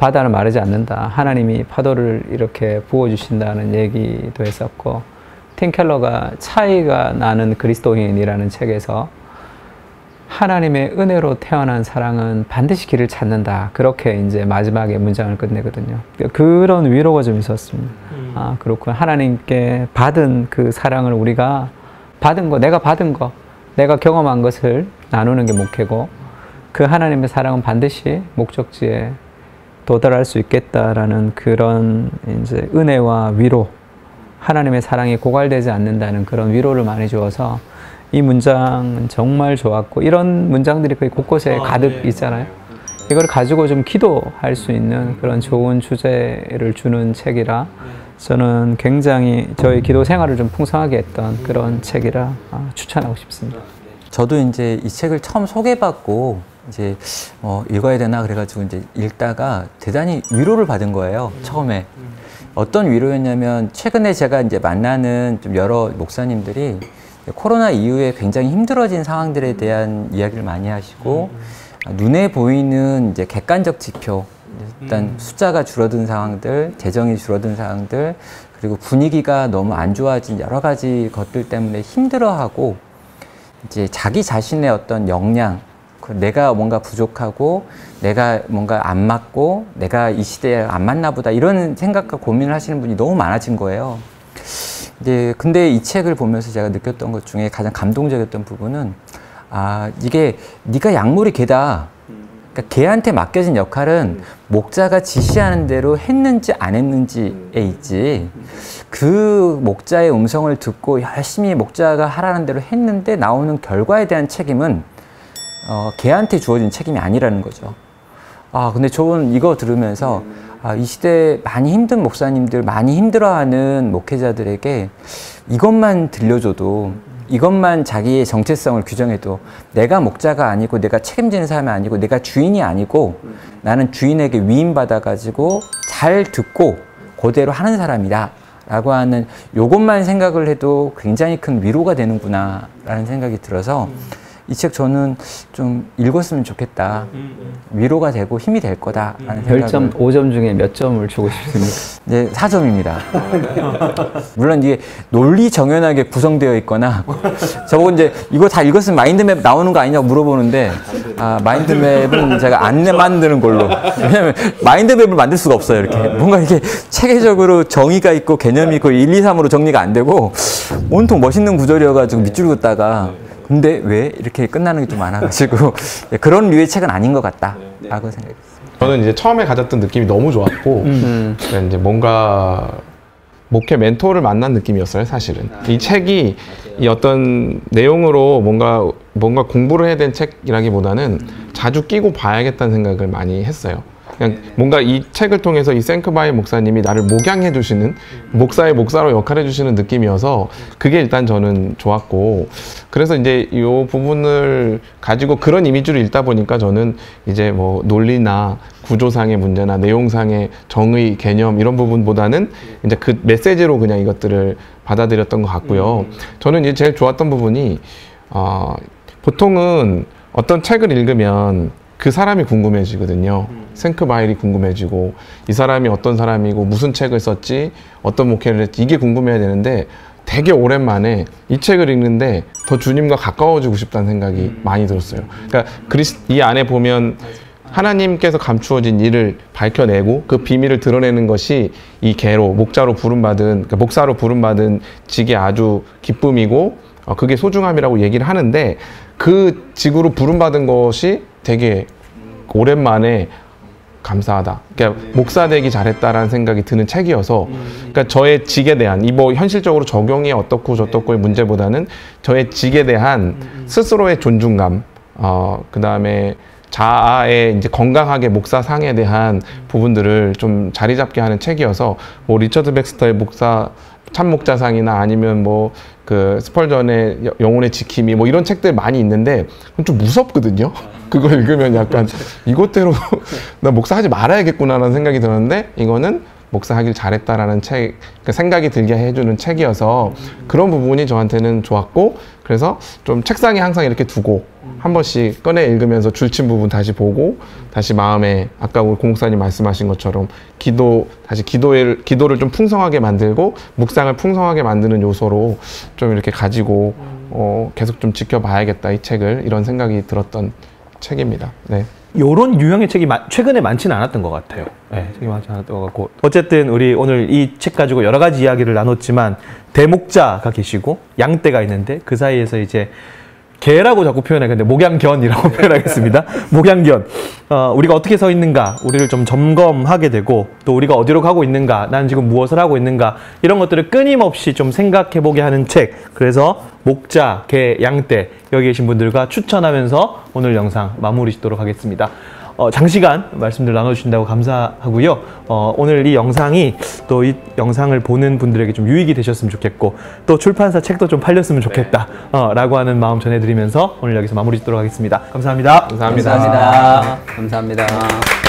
바다는 마르지 않는다. 하나님이 파도를 이렇게 부어주신다는 얘기도 했었고, 팀켈러가 차이가 나는 그리스도인이라는 책에서 하나님의 은혜로 태어난 사랑은 반드시 길을 찾는다. 그렇게 이제 마지막에 문장을 끝내거든요. 그런 위로가 좀 있었습니다. 아, 그렇군. 하나님께 받은 그 사랑을 우리가 받은 거, 내가 받은 거, 내가 경험한 것을 나누는 게 목회고, 그 하나님의 사랑은 반드시 목적지에 도달할 수 있겠다라는 그런 이제 은혜와 위로, 하나님의 사랑이 고갈되지 않는다는 그런 위로를 많이 주어서 이 문장은 정말 좋았고 이런 문장들이 거의 곳곳에 가득 있잖아요. 이걸 가지고 좀 기도할 수 있는 그런 좋은 주제를 주는 책이라 저는 굉장히 저희 기도 생활을 좀 풍성하게 했던 그런 책이라 아, 추천하고 싶습니다. 저도 이제 이 책을 처음 소개받고 이제 어, 읽어야 되나 그래가지고 이제 읽다가 대단히 위로를 받은 거예요. 처음에. 어떤 위로였냐면 최근에 제가 이제 만나는 좀 여러 목사님들이 코로나 이후에 굉장히 힘들어진 상황들에 대한 이야기를 많이 하시고 눈에 보이는 이제 객관적 지표 일단 숫자가 줄어든 상황들, 재정이 줄어든 상황들, 그리고 분위기가 너무 안 좋아진 여러 가지 것들 때문에 힘들어하고 이제 자기 자신의 어떤 역량, 그 내가 뭔가 부족하고 내가 뭔가 안 맞고 내가 이 시대에 안 맞나 보다 이런 생각과 고민을 하시는 분이 너무 많아진 거예요. 이제 근데 이 책을 보면서 제가 느꼈던 것 중에 가장 감동적이었던 부분은 아 이게 네가 약물이 개다. 그러니까 개한테 맡겨진 역할은 목자가 지시하는 대로 했는지 안 했는지에 있지. 그 목자의 음성을 듣고 열심히 목자가 하라는 대로 했는데 나오는 결과에 대한 책임은 어, 개한테 주어진 책임이 아니라는 거죠. 아, 근데 저는 이거 들으면서 아, 이 시대에 많이 힘든 목사님들, 많이 힘들어하는 목회자들에게 이것만 들려줘도 이것만 자기의 정체성을 규정해도 내가 목자가 아니고 내가 책임지는 사람이 아니고 내가 주인이 아니고 나는 주인에게 위임받아가지고 잘 듣고 그대로 하는 사람이다. 라고 하는 요것만 생각을 해도 굉장히 큰 위로가 되는구나 라는 생각이 들어서 이 책 저는 좀 읽었으면 좋겠다. 위로가 되고 힘이 될 거다 라는 생각을 별점 5점 중에 몇 점을 주고 싶습니까? <laughs> 네, 4점입니다. 물론 이게 논리 정연하게 구성되어 있거나 저보고 이제 이거 다 읽었으면 마인드맵 나오는 거 아니냐고 물어보는데 아, 마인드맵은 제가 안 만드는 걸로. 왜냐면 마인드맵을 만들 수가 없어요, 이렇게. 뭔가 이렇게 체계적으로 정의가 있고 개념이 있고 1, 2, 3으로 정리가 안 되고 온통 멋있는 구절이어가지고 밑줄 긋다가 근데 왜 이렇게 끝나는 게 좀 많아가지고 네, <laughs> 그런 류의 책은 아닌 것 같다라고 생각했어요. 저는 이제 처음에 가졌던 느낌이 너무 좋았고 그러니까 이제 뭔가 목회 멘토를 만난 느낌이었어요 사실은. 이 책이 이 어떤 내용으로 뭔가 뭔가 공부를 해야 된 책이라기보다는 자주 끼고 봐야겠다는 생각을 많이 했어요 그냥 뭔가 이 책을 통해서 이 생크바이 목사님이 나를 목양해 주시는 목사의 목사로 역할해 주시는 느낌이어서 그게 일단 저는 좋았고 그래서 이제 이 부분을 가지고 그런 이미지를 읽다 보니까 저는 이제 뭐 논리나 구조상의 문제나 내용상의 정의 개념 이런 부분보다는 이제 그 메시지로 그냥 이것들을 받아들였던 것 같고요. 저는 이제 제일 좋았던 부분이 어, 보통은 어떤 책을 읽으면 그 사람이 궁금해지거든요. 생크바일이 궁금해지고 이 사람이 어떤 사람이고 무슨 책을 썼지 어떤 목회를 했지 이게 궁금해야 되는데 되게 오랜만에 이 책을 읽는데 더 주님과 가까워지고 싶다는 생각이 많이 들었어요. 그러니까 그리스 이 안에 보면 하나님께서 감추어진 일을 밝혀내고 그 비밀을 드러내는 것이 이 개로 목자로 부름받은 그러니까 목사로 부름받은 직의 아주 기쁨이고 어, 그게 소중함이라고 얘기를 하는데 그 직으로 부름받은 것이 되게 오랜만에 감사하다. 그러니까 목사 되기 잘했다라는 생각이 드는 책이어서, 그러니까 저의 직에 대한 이 뭐 현실적으로 적용이 어떻고 저떻고의 문제보다는 저의 직에 대한 스스로의 존중감, 어, 그 다음에 자아의 이제 건강하게 목사상에 대한 부분들을 좀 자리 잡게 하는 책이어서 뭐 리처드 백스터의 목사 참목자상이나 아니면 뭐 그 스펄전의 여- 영혼의 지킴이 뭐 이런 책들 많이 있는데 좀 무섭거든요. <laughs> 그걸 읽으면 약간 이것대로 <laughs> 나 목사하지 말아야겠구나라는 생각이 들었는데 이거는 목사하길 잘했다라는 책, 그 생각이 들게 해주는 책이어서 그런 부분이 저한테는 좋았고 그래서 좀 책상에 항상 이렇게 두고 한 번씩 꺼내 읽으면서 줄친 부분 다시 보고 다시 마음에 아까 우리 공목사님 말씀하신 것처럼 기도 다시 기도를 기도를 좀 풍성하게 만들고 묵상을 풍성하게 만드는 요소로 좀 이렇게 가지고 어, 계속 좀 지켜봐야겠다 이 책을 이런 생각이 들었던 책입니다. 네. 요런 유형의 책이 마- 최근에 많지는 않았던 것 같아요. 네, 책이 많지 않았던 것 같고. 어쨌든 우리 오늘 이 책 가지고 여러 가지 이야기를 나눴지만 대목자가 계시고 양떼가 있는데 그 사이에서 이제 개라고 자꾸 표현하는데 목양견이라고 <laughs> 표현하겠습니다. 목양견. 어, 우리가 어떻게 서 있는가, 우리를 좀 점검하게 되고 또 우리가 어디로 가고 있는가, 나는 지금 무엇을 하고 있는가 이런 것들을 끊임없이 좀 생각해 보게 하는 책. 그래서 목자, 개, 양떼 여기 계신 분들과 추천하면서 오늘 영상 마무리 짓도록 하겠습니다. 어, 장시간 말씀들 나눠주신다고 감사하고요. 어, 오늘 이 영상이 또 이 영상을 보는 분들에게 좀 유익이 되셨으면 좋겠고 또 출판사 책도 좀 팔렸으면 좋겠다 어, 라고 하는 마음 전해드리면서 오늘 여기서 마무리 짓도록 하겠습니다. 감사합니다. 감사합니다. 감사합니다. 감사합니다.